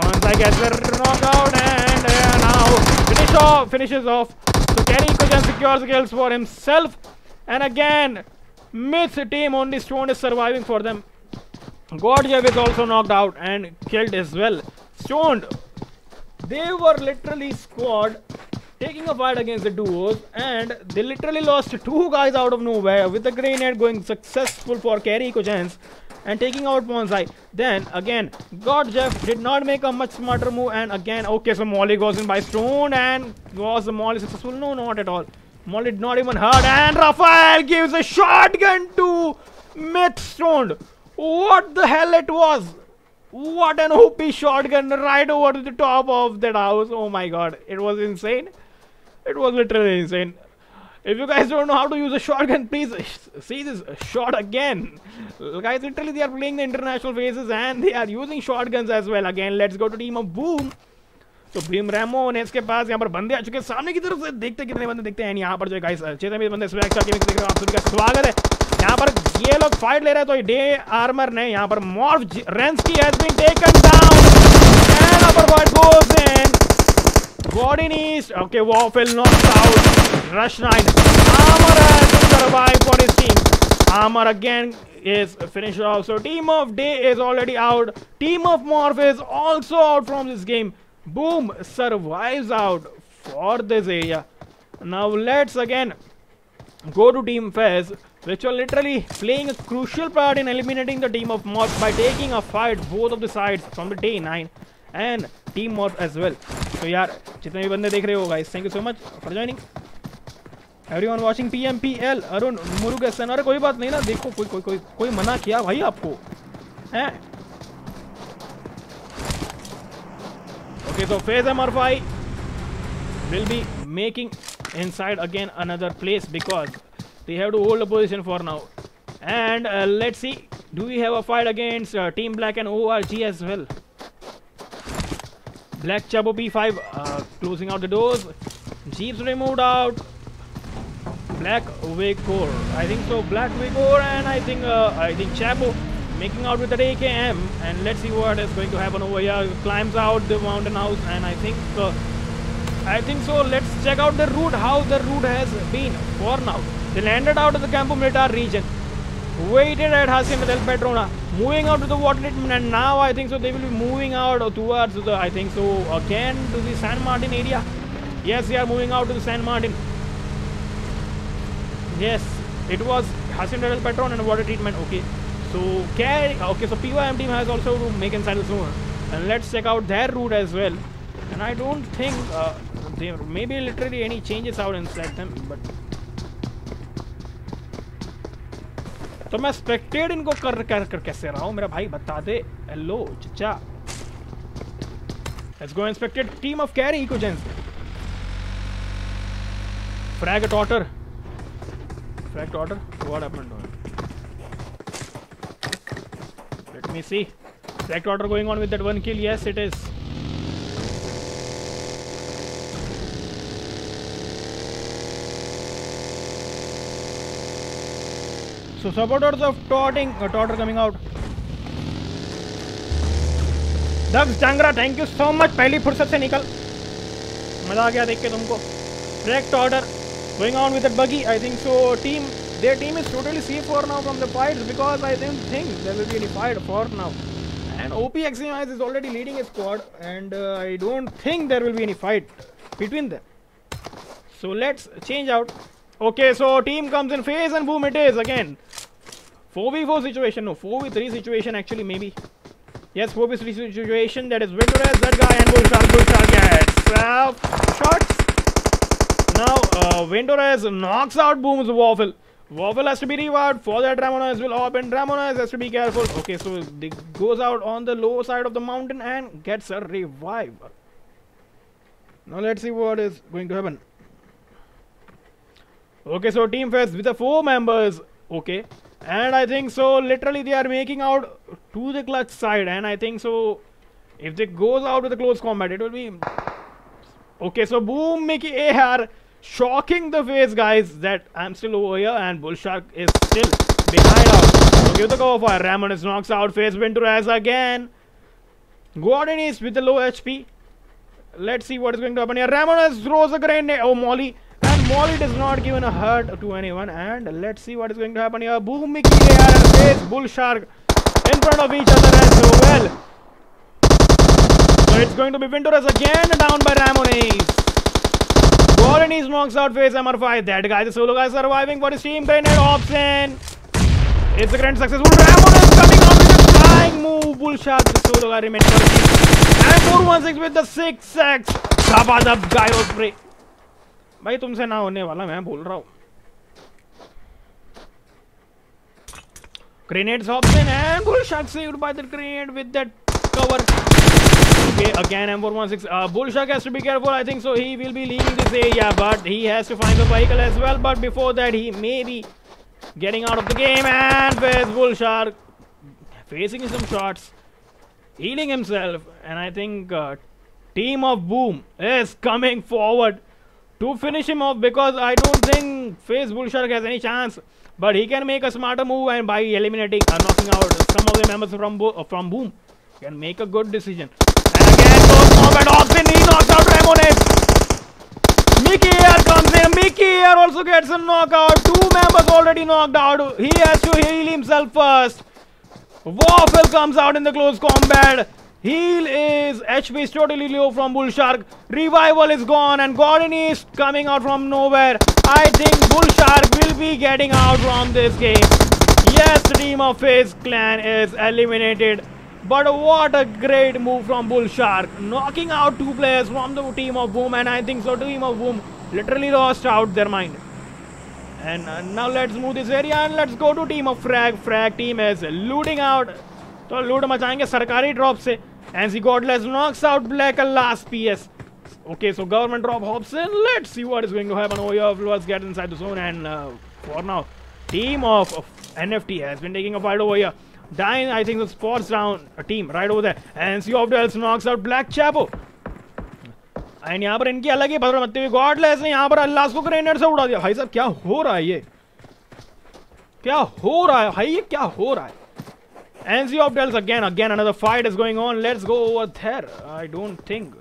once I get the knockout and uh, now finish off, finishes off. So Kerry can secures kills for himself. And again, MiTH team only Stone is surviving for them. Godjev is also knocked out and killed as well. Stoned. They were literally squad taking a fight against the duos and they literally lost two guys out of nowhere with the grenade going successful for Kerry Kojans and taking out Bonsai. Then again, God Jeff did not make a much smarter move and again, okay, so Molly goes in by Stone and was the Molly successful? No, not at all. Molly did not even hurt and Rafael gives a shotgun to MiTH Stone. What the hell it was? What an OP shotgun right over the top of that house. Oh my god, it was insane. It was literally insane. If you guys don't know how to use a shotgun, please see this shot again. Guys, literally they are playing the international phases and they are using shotguns as well. Again, let's go to team of Boom. तो भीम रैमो ने इसके पास यहाँ पर बंदे आ चुके हैं सामने की तरफ़ से देखते कितने बंदे देखते हैं यहाँ पर जो गाइस चेतन भी बंदे देख रहे हो आप सभी का स्वागत है यहाँ पर ये लोग फाइट ले रहे हैं तो डे आर्मर ने यहाँ पर Morph Renski has been taken down and upper bot goes in Gordon East. Okay, Waffle knocks out. Rush 9. Armor has to survive for his team. Armor again is finished off. So Team of Day is already out. Team of Morph is also out from this game. Boom survives out for this area. Now let's again go to Team FaZe, which are literally playing a crucial part in eliminating the team of Morph by taking a fight both of the sides from the day 9 and team Morph as well तो यार जितने भी बंदे देख रहे हो guys thank you so much for joining everyone watching P M P L Arun Murugesan अरे कोई बात नहीं ना, देखो, कोई कोई कोई कोई मना किया भाई आपको। हैं? ओके तो phase M I will be making inside again another place because they have to hold position for now and let see do you have a fight against team black and O R G as well Black Chabo B5 uh, closing out the doors. Jeeps removed out. Black Vigor. I think so. Black Vigor and I think uh, I think Chabo making out with that AKM. And let's see what is going to happen over here. Climbs out the mountain house and I think uh, I think so. Let's check out the route. How the route has been for now. They landed out of the Campo Militar region. Waited at Hacienda del Patrón. Moving out to the water treatment and now I think so they will be moving out towards the I think so again to the San Martin area. Yes, they are moving out to the San Martin. Yes, it was Hacienda del Patrón and water treatment. Okay, so carry. Okay, so PYM team has also to make inside the zone, and let's check out their route as well. And I don't think uh, there may be literally any changes out inside them, but तो मैं expected इनको कर कर, कर कैसे रहा हूँ? मेरा भाई बता दे। हेलो चचा। Let's go inspected team of Kerry Ecogents frag Totter frag Totter what happened to let me see frag Totter going on with that one kill yes it is So supporters of Totting, uh, Totter coming out. दब्स Dangra thank you so much पहली फुर्सत से निकल मजा आ गया देख के तुमको direct order Going on with that buggy, I think so. Team, their team is totally safe for now from the fights because I don't think there will be any fight for now. And OPXMIs is already leading a squad, and uh, I don't think there will be any fight between them. So let's change out. Okay, so team comes in phase, and boom, it is again. 4v4 situation, no, 4v3 situation actually, maybe. Yes, 4v3 situation, that is Winterez, that guy, and Bullshark, Bullshark gets uh, shots. Now, uh, knocks out Boom's Waffle. Waffle has to be revived. For that, Ramones will and Ramones has to be careful. Okay, so he goes out on the low side of the mountain and gets a revive. Now, let's see what is going to happen. Okay, so Team Fest with the four members. Okay, and I think so. Literally, they are making out to the clutch side, and I think so. If they goes out with a close combat, it will be okay. So boom, Mickey AR shocking the face, guys. That I'm still over here, and Bull Shark is still behind out. So give the cover fire. Ramones knocks out FaZe Venturas again. Gordon is with the low HP. Let's see what is going to happen here. Ramones throws a grenade. Oh, Molly. And Molly does not give a hurt to anyone. And let's see what is going to happen here. Boom, Mickey and FaZe Bull Shark in front of each other as well. So it's going to be Venturas again down by Ramones. Gordon knocks out FaZe MR5. That guy, the solo guy surviving for his team. Grenade option. It's a grand successful. Ramones coming out with a flying move. Bull Shark, the solo guy remains for his team. And 416 with the 6x. Zabadab gyro spray. भाई तुमसे ना होने वाला मैं बोल रहा हूँ Grenades option and Bull Shark saved by the grenade with that cover. Okay, again M416. Uh, Bull Shark has to be careful. I think so. He will be leaving this area, but he has to find the vehicle as well. But before that, he may be getting out of the game. And with Bull Shark facing some shots, healing himself. And I think uh, Team of Boom is coming forward to finish him off because I don't think FaZe Bullshark has any chance. But he can make a smarter move and by eliminating or knocking out some of the members from, Bo uh, from Boom, can make a good decision. And again goes Combat Austin, he knocks out Ramonet. Mickey here comes in, Mickey here also gets a knockout. Two members already knocked out. He has to heal himself first. Waffle comes out in the close combat. Heal is HP is totally low from Bull Shark. Revival is gone and Gordon is coming out from nowhere. I think Bull Shark will be getting out from this game. Yes, the team of FaZe clan is eliminated. But what a great move from Bull Shark. Knocking out two players from the team of Boom and I think so team of Boom literally lost out their mind. And uh, now let's move this area and let's go to team of Frag. Frag team is looting out. तो लूट मचाएंगे सरकारी drop से NC godless knocks out black last PS. Okay, so government drop hops in. Let's see what is going to happen over here. Let's get inside the zone and uh, for now, team of, of NFT has been taking a fight over here. Dying, I think the spots down a team right over there. And see of Dells knocks out Black Chapo. And यहाँ पर इनकी अलग ही बदल मचती हुई godless ने यहाँ पर अल्लाह को ग्रेनेड से उड़ा दिया भाई साहब क्या हो रहा है ये क्या हो रहा है भाई ये क्या हो रहा है NC of Dells again, again another fight is going on. Let's go over there. I don't think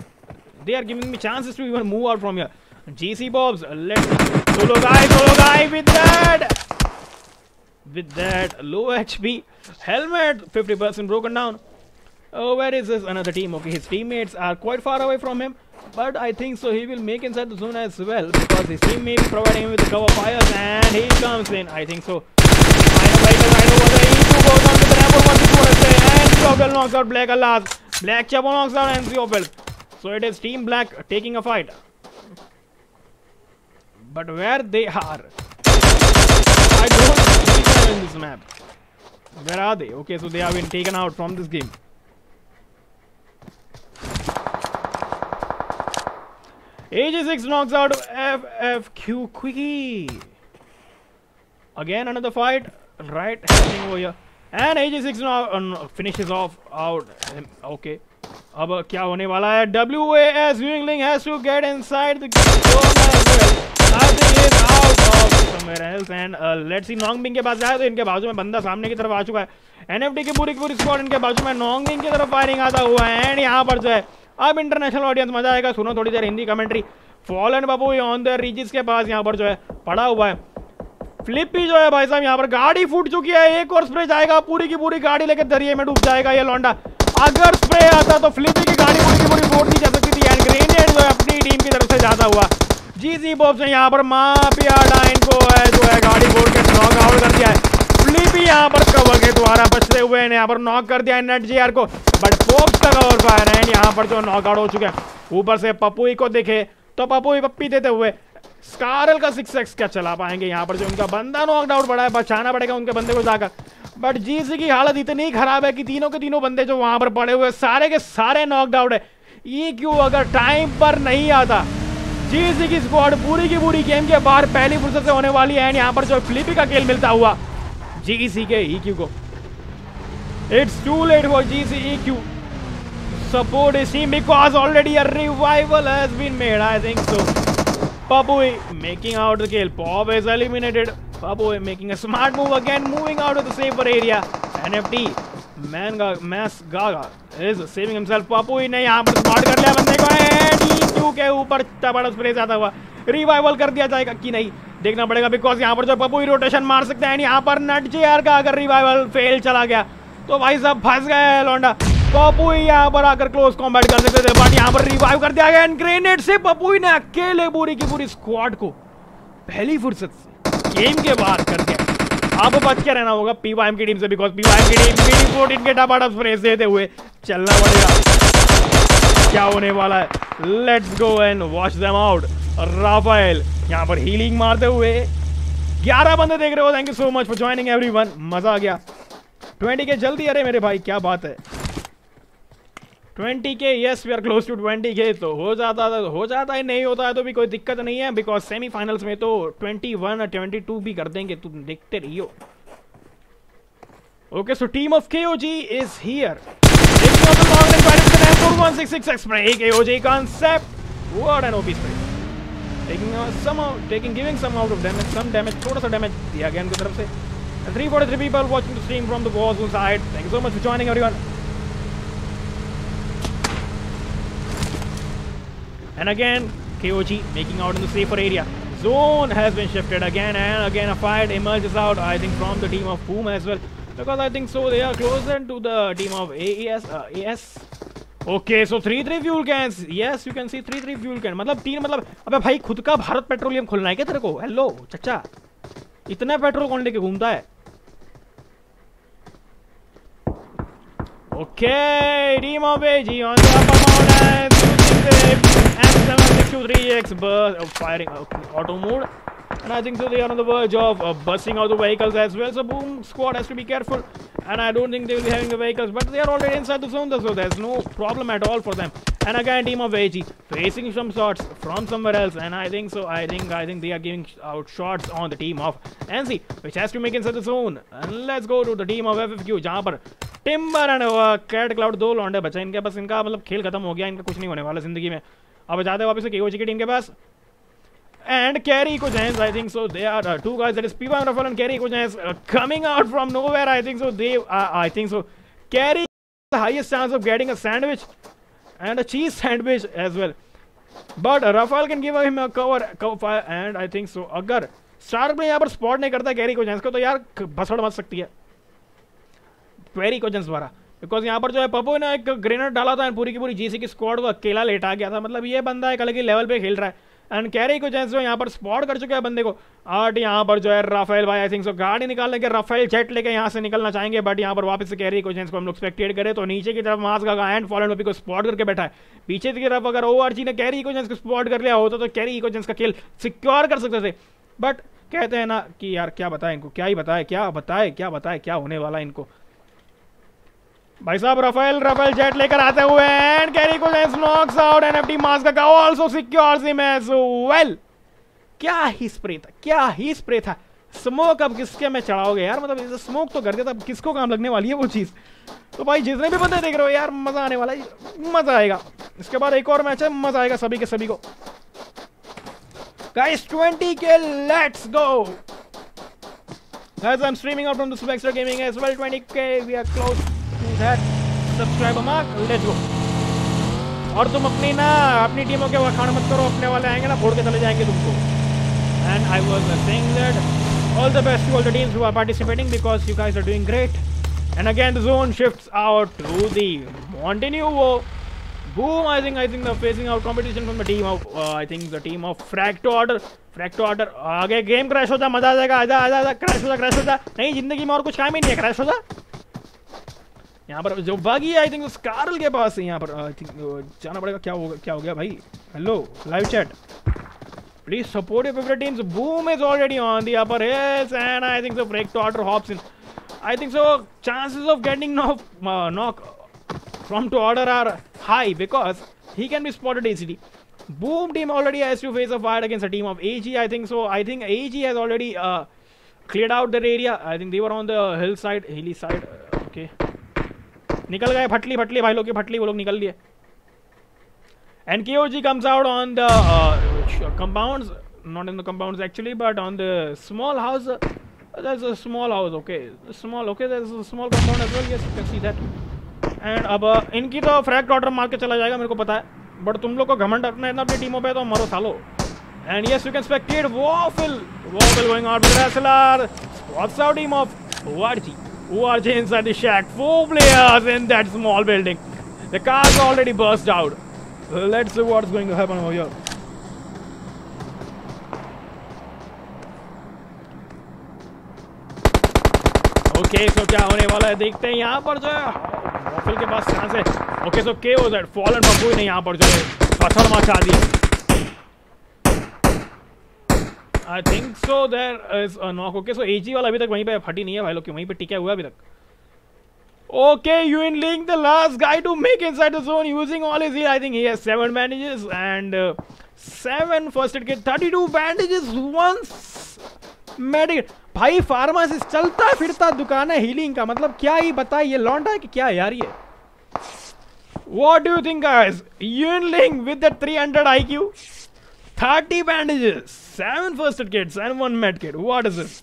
they are giving me chances to even move out from here. GC Bobs, let's solo guy, solo guy with that. With that low HP helmet, 50% broken down. Oh, where is this another team? Okay, his teammates are quite far away from him, but I think so he will make inside the zone as well because his team may be providing him with the cover fires and he comes in. I think so. Rhino Rhino was a E2 goes on with the number one to say and Theobel knocks out Black Alas. Black. So it is Team Black taking a fight. But where they are, I don't see them in this map. Where are they? Okay, so they have been taken out from this game. AJ6 knocks out FFQ Quickie. Again, another fight right happening over here. And AJ6 now uh, finishes off out. Um, okay. अब क्या होने वाला है has to get inside the zone as well. I think he's out of somewhere else and uh, let's see Nongbing के पास जाए तो इनके बाजू में बंदा सामने की तरफ़ आ चुका है NFT की पूरी पूरी स्क्वाड इनके बाजू में नोंगबिंग की तरफ़ फायरिंग आता हुआ है एंड यहाँ पर जो है अब इंटरनेशनल ऑडियंस मज़ा आएगा सुनो थोड़ी देर Hindi commentary Fallen Babu on the ridges के पास यहाँ पर जो है पड़ा हुआ है फ्लिपी जो है भाई साहब, यहाँ पर गाड़ी फूट चुकी है। एक और स्प्रे जाएगा, पूरी की पूरी गाड़ी लेकर दरिए में डूब जाएगा ये लौंडा। अगर स्प्रे आता तो फ्लिपी की गाड़ी पूरी की पूरी फोड़ दी जा सकती थी एंड ग्रेनेड जो है अपनी टीम की तरफ़ से जाता हुआ। जीसी बॉब्स ने यहाँ पर मापिया डाइन को है, जो है गाड़ी फोड़ के नॉक आउट कर दिया है। फ्लिपी यहाँ पर कवर के द्वारा बचते हुए यहाँ पर नॉक कर दिया है नेट जी को। बट फोक्स का कवर है यहाँ पर जो नॉक आउट हो चुके हैं। ऊपर से पप्पू को देखे तो पप्पू पप्पी देते हुए स्कारल का सिक्स एक्स क्या चला पाएँगे यहाँ पर जो उनका बंदा नॉक आउट पड़ा है, बचाना पड़ेगा उनके बंदे को जाकर बट जीसी की हालत इतनी खराब है कि तीनों के तीनों बंदे जो वहाँ पर पड़े हुए सारे के सारे नॉक आउट है ये क्यों अगर टाइम पर नहीं आता जीसी की स्क्वाड पूरी की पूरी गेम के बाहर पहली फुर्सत से होने वाली है यहाँ पर जो फ्लिपी का खेल मिलता हुआ जीसी के ई क्यू को it's too late for GC E Q support his team because already a revival has been made. I think. Papui making out the kill. Pop is eliminated. Papui making a smart move again, moving out of the safer area. NFT Man Ga Mass Gaga is saving himself. Papui ने यहाँ पर smart कर लिया बंदे को Q के ऊपर तबड़ा spray जाता हुआ रिवाइवल कर दिया जाएगा कि नहीं देखना पड़ेगा बिकॉज़ यहाँ पर जो पपुई रोटेशन मार सकते हैं यहाँ पर नट जे का अगर रिवाइवल फेल चला गया तो भाई साहब फंस गए लौंडा पपुई यहाँ पर आकर क्लोज कॉम्बैट कर सकते थे बट यहाँ पर रिवाइव कर दिया गया। एंड ग्रेनेड से पपुई ने अकेले पूरी की पूरी स्क्वाड को पहली फुर्सत से गेम के बाहर कर दिया। अब बच के रहना होगा पीवाईएम की टीम से बिकॉज़ पीवाईएम की टीम बीडी फोर्टीन के टपाटा स्प्रे देते हुए चलना पड़ेगा। क्या होने वाला है? Let's go and watch them out Rafael यहाँ पर हीलिंग मारते हुए 11 बंदे देख रहे हो। Thank you so much for joining everyone मज़ा आ गया। 20 के जल्दी अरे मेरे भाई, क्या बात है? Twenty K yes we are close to twenty K तो हो जाता है हो जाता है, नहीं होता है तो भी कोई दिक्कत नहीं है बिकॉज़ सेमीफाइनल्स में तो ट्वेंटी वन ट्वेंटी टू भी कर देंगे, तुम देखते रहियो। Okay so team of K OG is here थोड़ा सा And again, KOG making out in the safer area. zone has been shifted again and again a fight emerges out I think from the team of Boom as well because I think so they are closer to the team of AES uh, AS okay so 3 3 fuel cans yes you can see 3 3 fuel can मतलब तीन मतलब अबे भाई खुद का Bharat petroleum खोलना है क्या तेरे को हेलो चचा इतना पेट्रोल कौन लेके घूमता है Okay, of AG on the upper mount and M763X burst uh, firing uh, auto mode. And I think so they are on the verge of uh, busting out the vehicles as well. So Boom Squad has to be careful. And I don't think they will be having the vehicles, but they are already inside the zone, so there's no problem at all for them. And again, team of AG facing some shots from somewhere else, and I think so. I think I think they are giving out shots on the team of NC, which has to make inside the zone. And let's go to the team of FFQ, जहाँ पर timber and cat cloud दो लौंडे बचे इनके पास इनका मतलब खेल खत्म हो गया इनका कुछ नहीं होने वाला जिंदगी में अब जाते हैं वापस से केओजी की टीम के पास and Kerry Ecogents, I think so. They are uh, two guys. That is Piva Rafael and Kerry Ecogents uh, coming out from nowhere. I think so. They, uh, I think so. Kerry the highest chance of getting a sandwich and a cheese sandwich as well. But uh, Rafael can give him a cover, cover and I think so. अगर स्टार्क में यहाँ पर spot नहीं करता carry कोजेंस को तो यार भसड़ मच सकती है क्वेरी कोजेंस द्वारा बिकॉज़ यहाँ पर जो है पप्पू ने एक ग्रेनेड डाला था पूरी की पूरी जीसी की स्क्वाड को अकेला लेटा गया था मतलब ये बंदा एक अलग ही लेवल पे खेल रहा है एंड कैरी को जो यहाँ पर स्पॉट कर चुके हैं बंदे को। और यहाँ पर जो है राफेल भाई आई थिंक सो गाड़ी निकालने के राफेल जेट लेके यहाँ से निकलना चाहेंगे बट यहाँ पर वापस से कैरी को को हम लोग स्पेक्टेट करें तो नीचे की तरफ़ मास का एंड फॉलन ओपी को स्पॉट करके बैठा है। पीछे की तरफ़ अगर ओ ने कैरी को को स्पॉट कर लिया होता तो कैरी को का खेल सिक्योर कर सकते थे। बट कहते हैं ना कि यार क्या बताएँ इनको? क्या ही बताए? क्या बताए? क्या बताए? क्या होने वाला इनको? भाई साहब राफेल राफेल जेट लेकर आते हुए एंड कैरी को नॉक्स आउट एनएफटी मास्क का also secures him as well क्या ही स्प्रे था क्या ही स्प्रे था। स्मोक अब किसके में चढ़ाओगे यार? मतलब स्मोक तो कर दिया था किसको काम लगने वाली है वो चीज़? तो भाई जितने भी बंदे देख रहे हो यार मज़ा आने वाला है। मज़ा आएगा। इसके बाद एक और मैच है मज़ा आएगा सभी के सभी को। Guys Guys, 20k, let's go! Guys, I'm streaming out from the Subextra Gaming as well. 20k, we are close. Means है सब्सक्राइबर मार्क लेट्स गो और तुम अपनी ना अपनी टीमों के वखाण मत करो अपने वाले आएँगे ना फोड़ के चले जाएँगे तुमको and I was saying that all the best all the teams who participating because you guys are doing great and again the zone shift out to the Montinu वो Boom! I think I think the facing out competition from the team of uh, I think the team of Fracto Order. Fracto Order. Again, game crash होता मज़ा आएगा आजा आजा आजा crash होता crash होता नहीं ज़िंदगी में और कुछ काम ही नहीं है crash होता यहाँ पर जो बागी आई थिंक उस कारल के पास है, यहाँ पर आई थिंक जाना पड़ेगा, क्या होगा, क्या हो गया भाई? Hello live chat please support your favourite teams boom is already on the upper hills and I think so break to order hops in I think so chances of getting knock knock from to order are high because he can be spotted easily boom team already has to face a fire against a team of AG I think so I think AG has already clear out their area I think they were on the hill side hilly side okay निकल गए फटली फटली, भाई लोग की फटली, वो लोग निकल लिए and Q G comes out on the compound not in the compound actually but on the small house small house okay small okay small compound as well see that and अब uh, इनकी तो फ्रैक्ट order मार के चला जाएगा, मेरे को पता है। बट तुम लोग को घमंड रखना है अपनी टीमों पे तो मरो सालो। And yes you can spectate वो फिल वो going out with wrestler what's our team of Wardy ORG inside the shack. Four players in that small building. The cars already burst out. Let's see what's going to happen over here. Okay so क्या होने वाला है देखते हैं यहाँ पर जो है वॉफल के पास चांस है ओके सो के हो दैट फॉलन बब्बू ने यहाँ पर जो है पत्थर मचा दिया आई think so there is knock okay so एजी वाला अभी तक वहीं पे फटी नहीं है भाई लोग वहीं पे टिका हुआ अभी तक Okay, Ewan Link, the last guy to make inside the zone using all his heal. I think he has 7 bandages and uh, 7 first aid kit, 32 bandages, once medic. भाई फार्मासिस्ट चलता फिरता दुकान है हीलिंग का मतलब क्या ही बताए ये लौंडा है कि क्या है यार ये What do you think guys? Ewan Link with the 300 IQ, 30 bandages, 7 first aid kits and 1 med kit. What is this?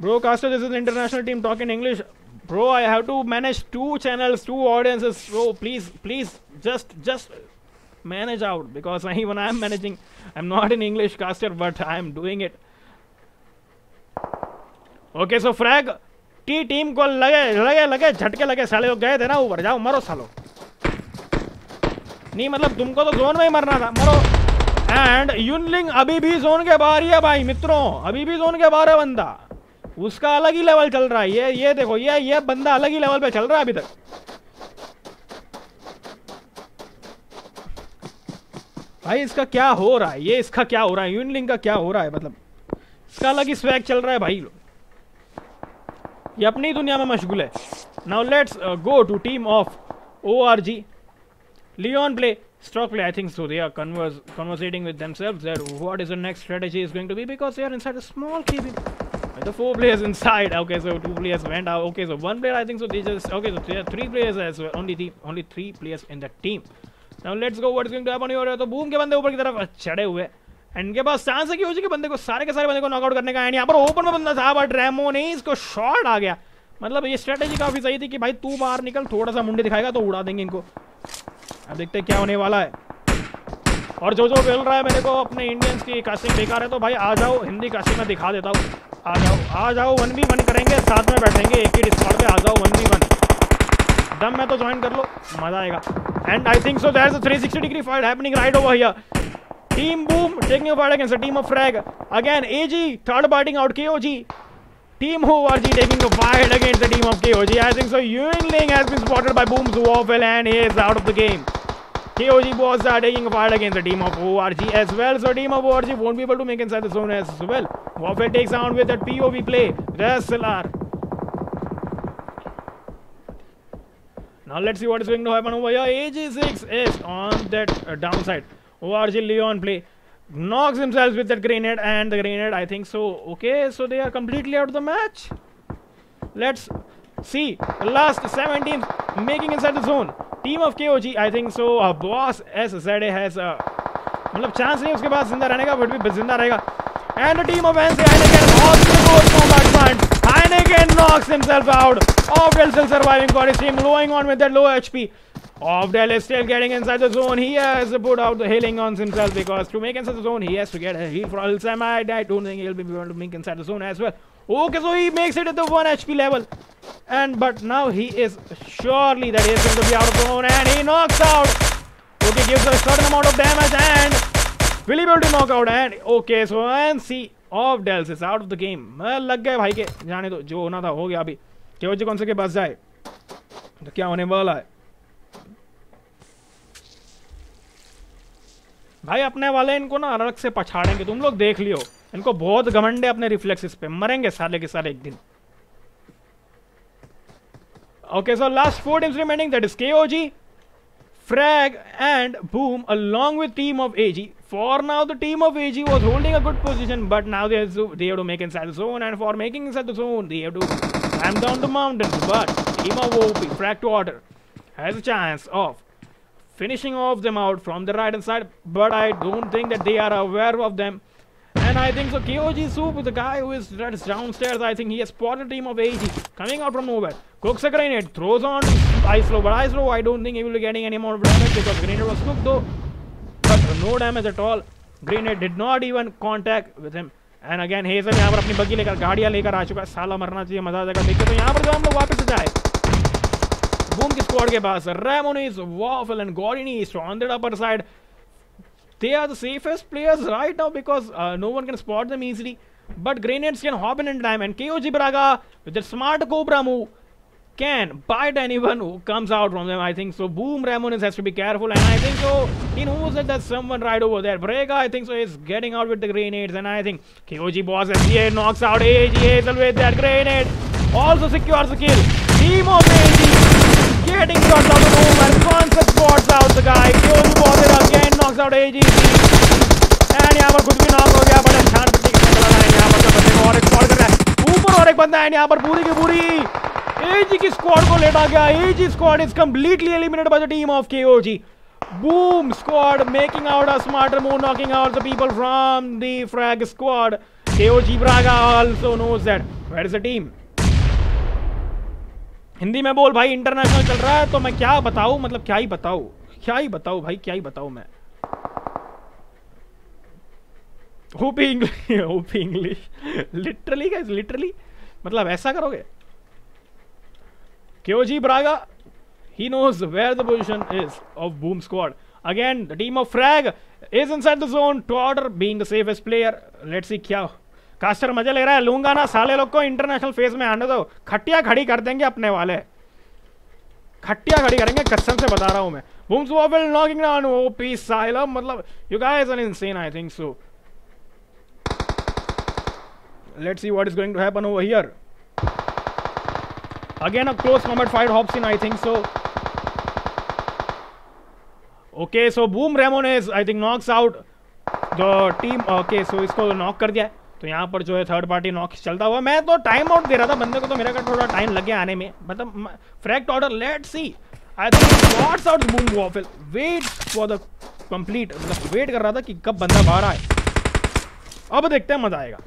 Bro, Caster, this is the international team talking English. Bro, I have to manage two channels, two audiences. Bro, please, please, just, just manage out because even *laughs* I'm managing. I'm not an English caster, but I'm doing it. Okay so frag T team को लगे लगे लगे झटके लगे साले लोग गए थे ना ऊपर जाओ मरो सालो नहीं मतलब तुमको तो जोन में ही मरना था। मरो। एंड यूनलिंग अभी भी जोन के बाहर ही है भाई, मित्रों। अभी भी जोन के बाहर है बंदा। उसका अलग ही लेवल चल रहा है। ये ये देखो, ये ये बंदा अलग ही लेवल पे चल रहा है अभी तक। भाई, इसका क्या हो रहा है? ये इसका क्या हो रहा है? यूनलिंग का क्या हो रहा है? मतलब इसका अलग ही स्वैग चल रहा है भाई। ये अपनी दुनिया में मशगूल है। Now let's go to team of O R G Leon play Stock play, I think so. They are converse, conversating with themselves that what is the next strategy is going to be because they are inside a small cabin. The four players inside. Okay, so two players went out. Okay, so one player, I think so. They just okay. So there are three players as well. Only the only three players in the team. Now let's go. What is going to happen here? तो boom के बंदे ऊपर की तरफ़ चढ़े हुए इनके पास chance है कि हो कि बंदे को सारे के सारे बंदे को नॉकआउट करने का एंड यहाँ पर ओपन में बंदा था बट रेमो ने इसको शॉट आ गया मतलब ये स्ट्रेटेजी काफ़ी सही थी कि भाई तू बाहर निकल थोड़ा सा मुंडे दिखाएगा तो उड़ा देंगे इनको अब देखते क्या होने वाला है। और जो जो बोल रहा है मेरे को अपने इंडियंस की कास्टिंग बेकार है तो भाई आ जाओ हिंदी कास्टिंग में दिखा देता हूँ। आ जाओ आ जाओ वन वी वन करेंगे साथ में बैठेंगे एक ही डिस्कॉर्ड पे आ जाओ वन वी वन। दम में तो ज्वाइन कर लो मज़ा आएगा। And I think so is a 360 degree fight happening right over here Team Boom taking a fight against a team of Frag. Again, AG third biting out KOG. Team ORG taking a fight against the team of KOG. I think so. Yuan Ling has been spotted by Boom's Waffle and he is out of the game. KOG boys are taking a fight against the team of ORG as well. So team of ORG won't be able to make inside the zone as well. Waffle takes on with that POV play. Wrestler. Now let's see what is going to happen over here. AG6 is on that uh, downside. ORG Leon play Knocks himself with that grenade and the grenade I think so. Okay, so they are completely out of the match. Let's see. The last 17th making inside the zone. Team of KOG I think so. Uh, boss SZA has a मतलब chance नहीं उसके पास जिंदा रहने का but भी जिंदा रहेगा and the team of NC Heineken also goes combat front Heineken knocks himself out Ovdell still surviving for his team blowing on with that low HP Ovdell is still getting inside the zone he has to put out the healing on himself because to make inside the zone he has to get a heal for Alzheimer I don't think he'll be able to make inside the zone as well okay so he makes it at the 1 HP level and but now he is surely that he is going to be out of zone and he knocks out Okay, gives a certain amount of damage and will he be able to knock out and okay, so and see of Dells is out of the game. मैं लग गए भाई के जाने दो जो होना था हो गया अभी केवल कौन से के पास जाए तो क्या होने वाला है भाई, अपने वाले इनको ना अलग से पछाड़ेंगे। तुम लोग देख लियो। इनको बहुत घमंड अपने रिफ्लेक्सेस पे। मरेंगे साले के सारे एक दिन। Okay so last four teams remaining that is K frag and boom along with team of AG for now the team of A G holding a good position but now they have to make in cell zone and for making cell zone they have to climb down the mountain but team of OP frag to order has a chance of finishing off them out from the right hand side but I don't think that they are aware of them and I think so KOG Soup the guy who is that is downstairs I think he has spotted team of AG coming out from nowhere cooks a grenade throws on ice flow but ice flow I don't think he will be getting any more damage because grenade was cooked though but no damage at all grenade did not even contact with him and again hazel यहाँ पर अपनी बग्गी लेकर गाड़ियाँ लेकर आ चुका है साला मरना चाहिए मजा आ जाएगा देखते तो यहाँ पर जो हम लोग वापस से जाए बूम की स्क्वाड के पास Ramonis, Waffle and Gorini is on the upper side they are the safest players right now because uh, no one can spot them easily. But grenades can hop in in time, and KOG Braga with the smart Cobra move can bite anyone who comes out from them. I think so. Boom Ramones has to be careful, and I think so. He knows that there's someone right over there. Braga, I think so, is getting out with the grenades, and I think KOG boss SGA knocks out AG Hazel with that grenade. Also secures the kill. Team of AG getting shots out of the room and concept spots out the guy. KOG boss it again knocks out AG. And यहाँ पर खुद भी knock हो गया बड़ा शान पट्टी के चला रहा है यहाँ पर तो बंदे को और एक स्क्वाड कर रहा है ऊपर और एक बंदा है यहाँ पर पूरी की पूरी एजी की स्क्वाड को लेटा गया एजी squad is completely eliminated by the team of KOG Boom squad making out a smarter move, knocking out the people from the frag squad. KOG Braga also knows that. Where is the team? Hindi में बोल, भाई international चल रहा है तो मैं क्या बताऊ? मतलब क्या ही बताऊ? क्या ही बताऊ, भाई, क्या ही बताऊ मैं? होपी इंग्लिश होपी इंग्लिश लिटरली गाइस लिटरली मतलब ऐसा करोगे? क्यों G Braga he knows where the position is of boom squad again the team of frag is inside the zone to order being the safest player let's see क्या टास्टर मज़े ले रहा है लूँगा ना साले लोग को इंटरनेशनल फ़ेज़ में आने दो। खटिया खड़ी कर देंगे अपने वाले। खटिया खड़ी करेंगे, कसम से बता रहा हूँ मैं। मतलब you guys I think so let's see what is going to happen over here again a close combat fight hops in I think so okay so boom Ramon I think knocks out the team okay so इसको knock कर दिया है। तो यहाँ पर जो है third party Knox चलता हुआ। मैं तो टाइम आउट दे रहा था, बंदे को तो मेरे का थोड़ा टाइम लग गया आने में। मतलब frag order let see I think what's out boom Waffle wait for the complete मतलब वेट कर रहा था कि कब बंदा बाहर आए। अब देखते हैं, मज़ा आएगा।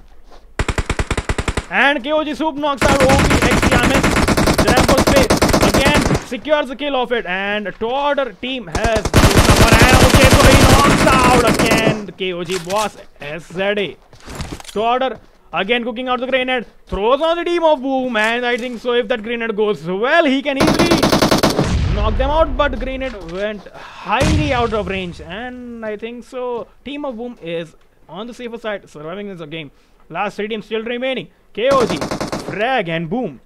एंड के जी सूप नॉक था वो भी एक्सपोर्ट पे again secure kill off it and Todder team has okay तो he knock out again K O G boss S Z Todder again cooking out the grenade. Throws on the team of Boom. And I think so. If that grenade goes well, he can easily knock them out. But grenade went highly out of range. And I think so. Team of Boom is on the safer side, surviving this game. Last three teams still remaining. KOG, Frag, and Boom.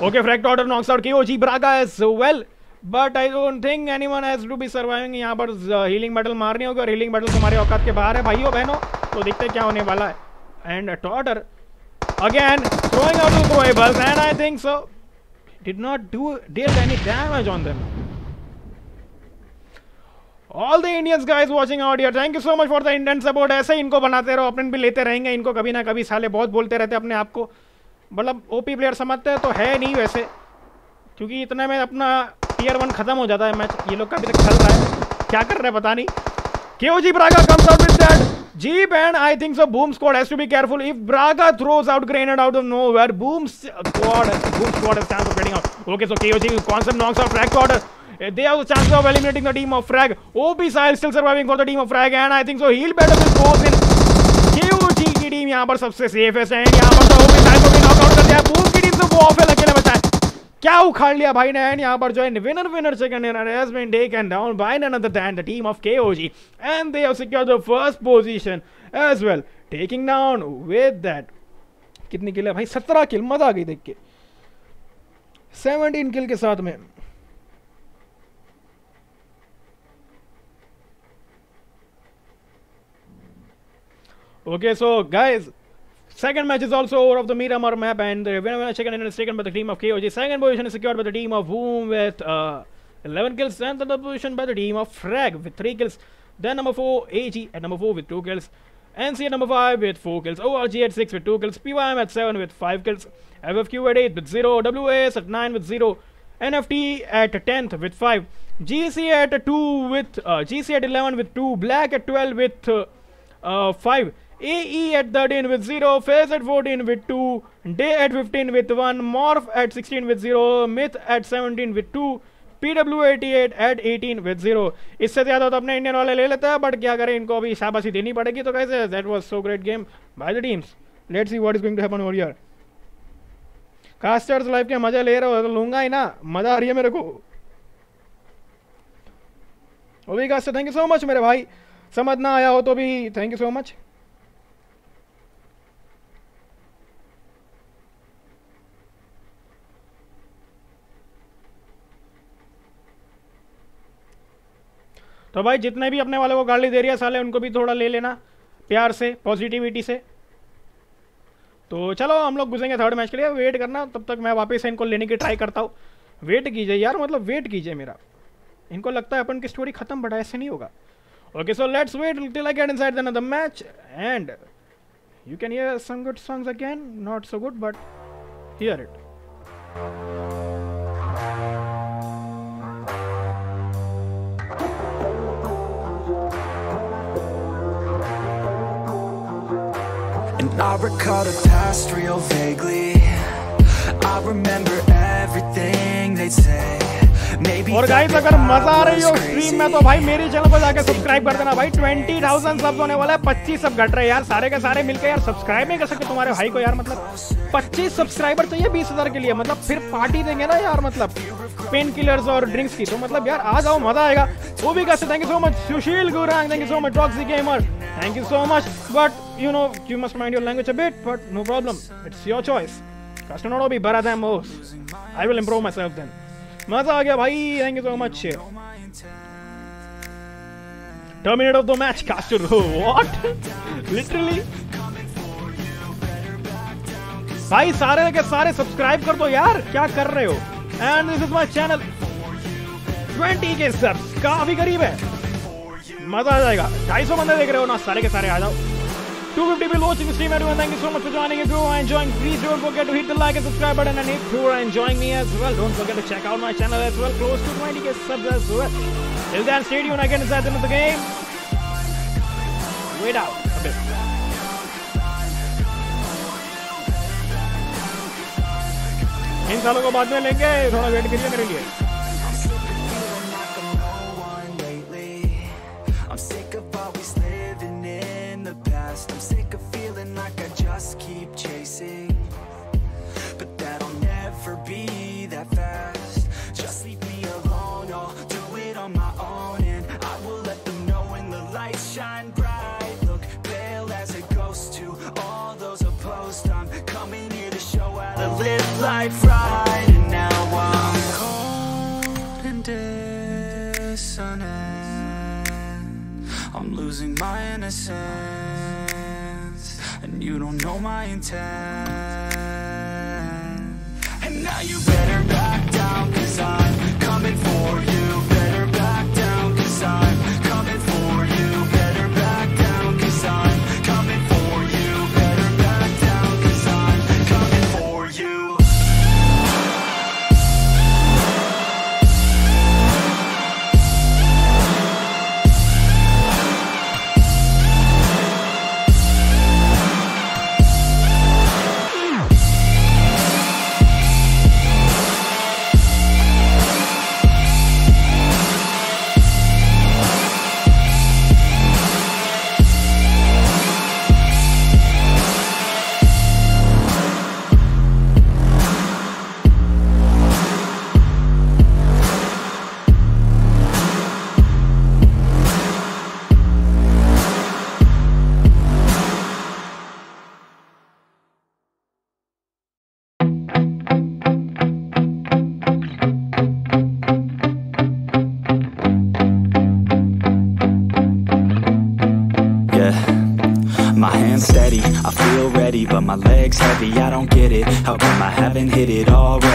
Okay, Frag Daughter knocks out KOG Braga as well. But I don't think anyone has to be surviving. यहाँ पर healing battle मारनी होगी और healing battle तुम्हारे औकात के बाहर है, भाइयों, बहनों। तो देखते क्या होने वाला है। And Totter again, throwing out the throwables and I think so, did not do, deal any damage on them. All the Indians guys watching out here thank you so much for the Indian support ऐसे ही इनको बनाते रहो, अपने भी लेते रहेंगे इनको, कभी ना कभी साले बहुत बोलते रहते अपने आप को। मतलब ओपी प्लेयर समझते हैं तो है नहीं वैसे। क्योंकि इतने में अपना टीयर वन खत्म हो जाता है मैच ये लोग का अभी तक चल रहा है। क्या कर रहे हैं पता नहीं। K G Braga comes out with that G band I think so boom squad has to be careful if Braga throws out grenade out of nowhere boom squad boom squad stand for of out okay so K G concept knocks out frag order they have the chance of eliminating the team of frag Frag. Sile still surviving for the team of frag and I think so so, he'll better with both in KOG की team यहाँ पर सबसे safe है and यहाँ पर तो साइल को भी नॉक आउट कर दिया। बूम की टीम तो वो ऑफ़ है अकेले बचा क्या उखाड़ लिया भाई ने? एंड यहाँ पर जो है winner winner second has been taken down by none other the team of KOG and they have secured the first position as well taking down with that कितनी किल है भाई? 17 किल मज़ा आ गई देख के। 17 किल के साथ में। Okay, so guys, second match is also over of the Miramar map, and the winner second is taken by the team of KOG. Second position is secured by the team of Boom with uh, 11 kills, and the third position by the team of Frag with 3 kills. Then number 4, AG at number 4 with 2 kills. NC at number 5 with 4 kills. ORG at 6 with 2 kills. PYM at 7 with 5 kills. FFQ at 8 with 0. WAS at 9 with 0. NFT at 10th with 5. GC at 2 with uh, GC at 11 with 2. Black at 12 with uh, uh, 5. AE at 13 with 0, Phase at 14 with 2, Day at 15 with 1, Morph at 16 with 0, Myth at 17 with 2, PW88 at 18 with 0. इससे ज़्यादा तो अपने Indian वाले ले लेते हैं but क्या करें इनको अभी शाबाशी देनी पड़ेगी तो कैसे? That was so great game by the teams let's see what is going to happen over casters life के मज़ा ले रहे हो तो लूँगा ही ना मज़ा आ रही है मेरे को। OV caster thank you so much मेरे भाई। समझ ना आया हो तो भी थैंक यू सो मच तो भाई जितने भी अपने वाले को गाली दे रही है, साले उनको भी थोड़ा ले लेना, प्यार से पॉजिटिविटी से। तो चलो, हम लोग घुसेंगे थर्ड मैच के लिए। वेट करना, तब तक मैं वापस इनको लेने की ट्राई करता हूँ। वेट कीजिए यार मतलब वेट कीजिए मेरा। इनको लगता है अपन की स्टोरी खत्म बड़ा ऐसे नहीं होगा। Okay so let's wait till I get inside the match and you can hear some good songs again not so good but hear it I recall the past real vaguely. I remember everything they'd say. Maybe और guys अगर मज़ा आ रही हो stream में. तो भाई मेरे channel पर जाके सब्सक्राइब कर देना भाई। 20000 सब्स होने वाला है 25 सब घट रहे हैं यार। सारे के सारे मिलके यार सब्सक्राइब नहीं कर सकते तुम्हारे भाई को यार मतलब 25 सब्सक्राइबर चाहिए 20000 के लिए मतलब फिर पार्टी देंगे ना यार मतलब। पेन किलर्स और ड्रिंक्स की। तो मतलब यार, आ जाओ, मज़ा आएगा। वो भी कैसे? Thank you so much Sushil Gurung thank you so much toxy gamer thank you so much but you know you must mind your language a bit but no problem it's your choice Castano will be better than most. I will improve myself then. मज़ा आ गया भाई thank you so much terminate of the match caster What? *laughs* Literally? भाई, सारे के सारे subscribe कर दो यार। क्या कर रहे हो? And this is my channel 20 K subs काफी करीब है मजा आ जाएगा 250 बंदे देख रहे हो ना सारे के सारे आ जाओ 250 people watching the stream everyone thank you so much for joining if you are enjoying please don't forget to hit the like and subscribe button and if you are enjoying me as well don't forget to check out my channel as well close to 20k subs as well till then stay tuned again inside the end of the game wait out a bit इन सालों को बाद में लेंगे थोड़ा wait करिए मेरे लिए I'm sick of always living in the past. I'm sick of feeling like I just keep chasing. But that'll never be that fast. Just leave me alone, I'll do it on my own. And I will let them know when the lights shine bright. Look pale as a ghost to all those opposed. I'm coming here to show how to live life right. losing my innocence, and you don't know my intent. And now you better back down, cause I'm coming for you. I don't get it. How come I haven't hit it already?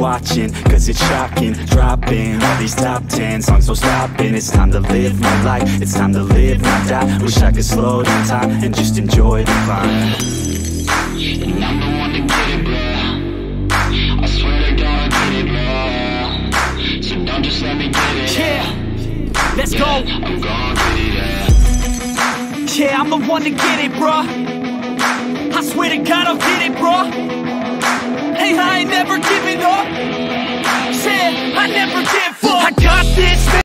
watching, cause it's shocking. Dropping all these top ten songs, no stopping. It's time to live my life, it's time to live, not die. Wish I could slow down time and just enjoy the climb. And I'm the one to get it, bro. I swear to God, I get it, bro. So don't just let me get it. Yeah, let's go. I'm gonna get it, yeah. Yeah, I'm the one to get it, bruh. I swear to God, I'll get it, bro. Hey, I ain't never giving up. Said I never give up. I got this.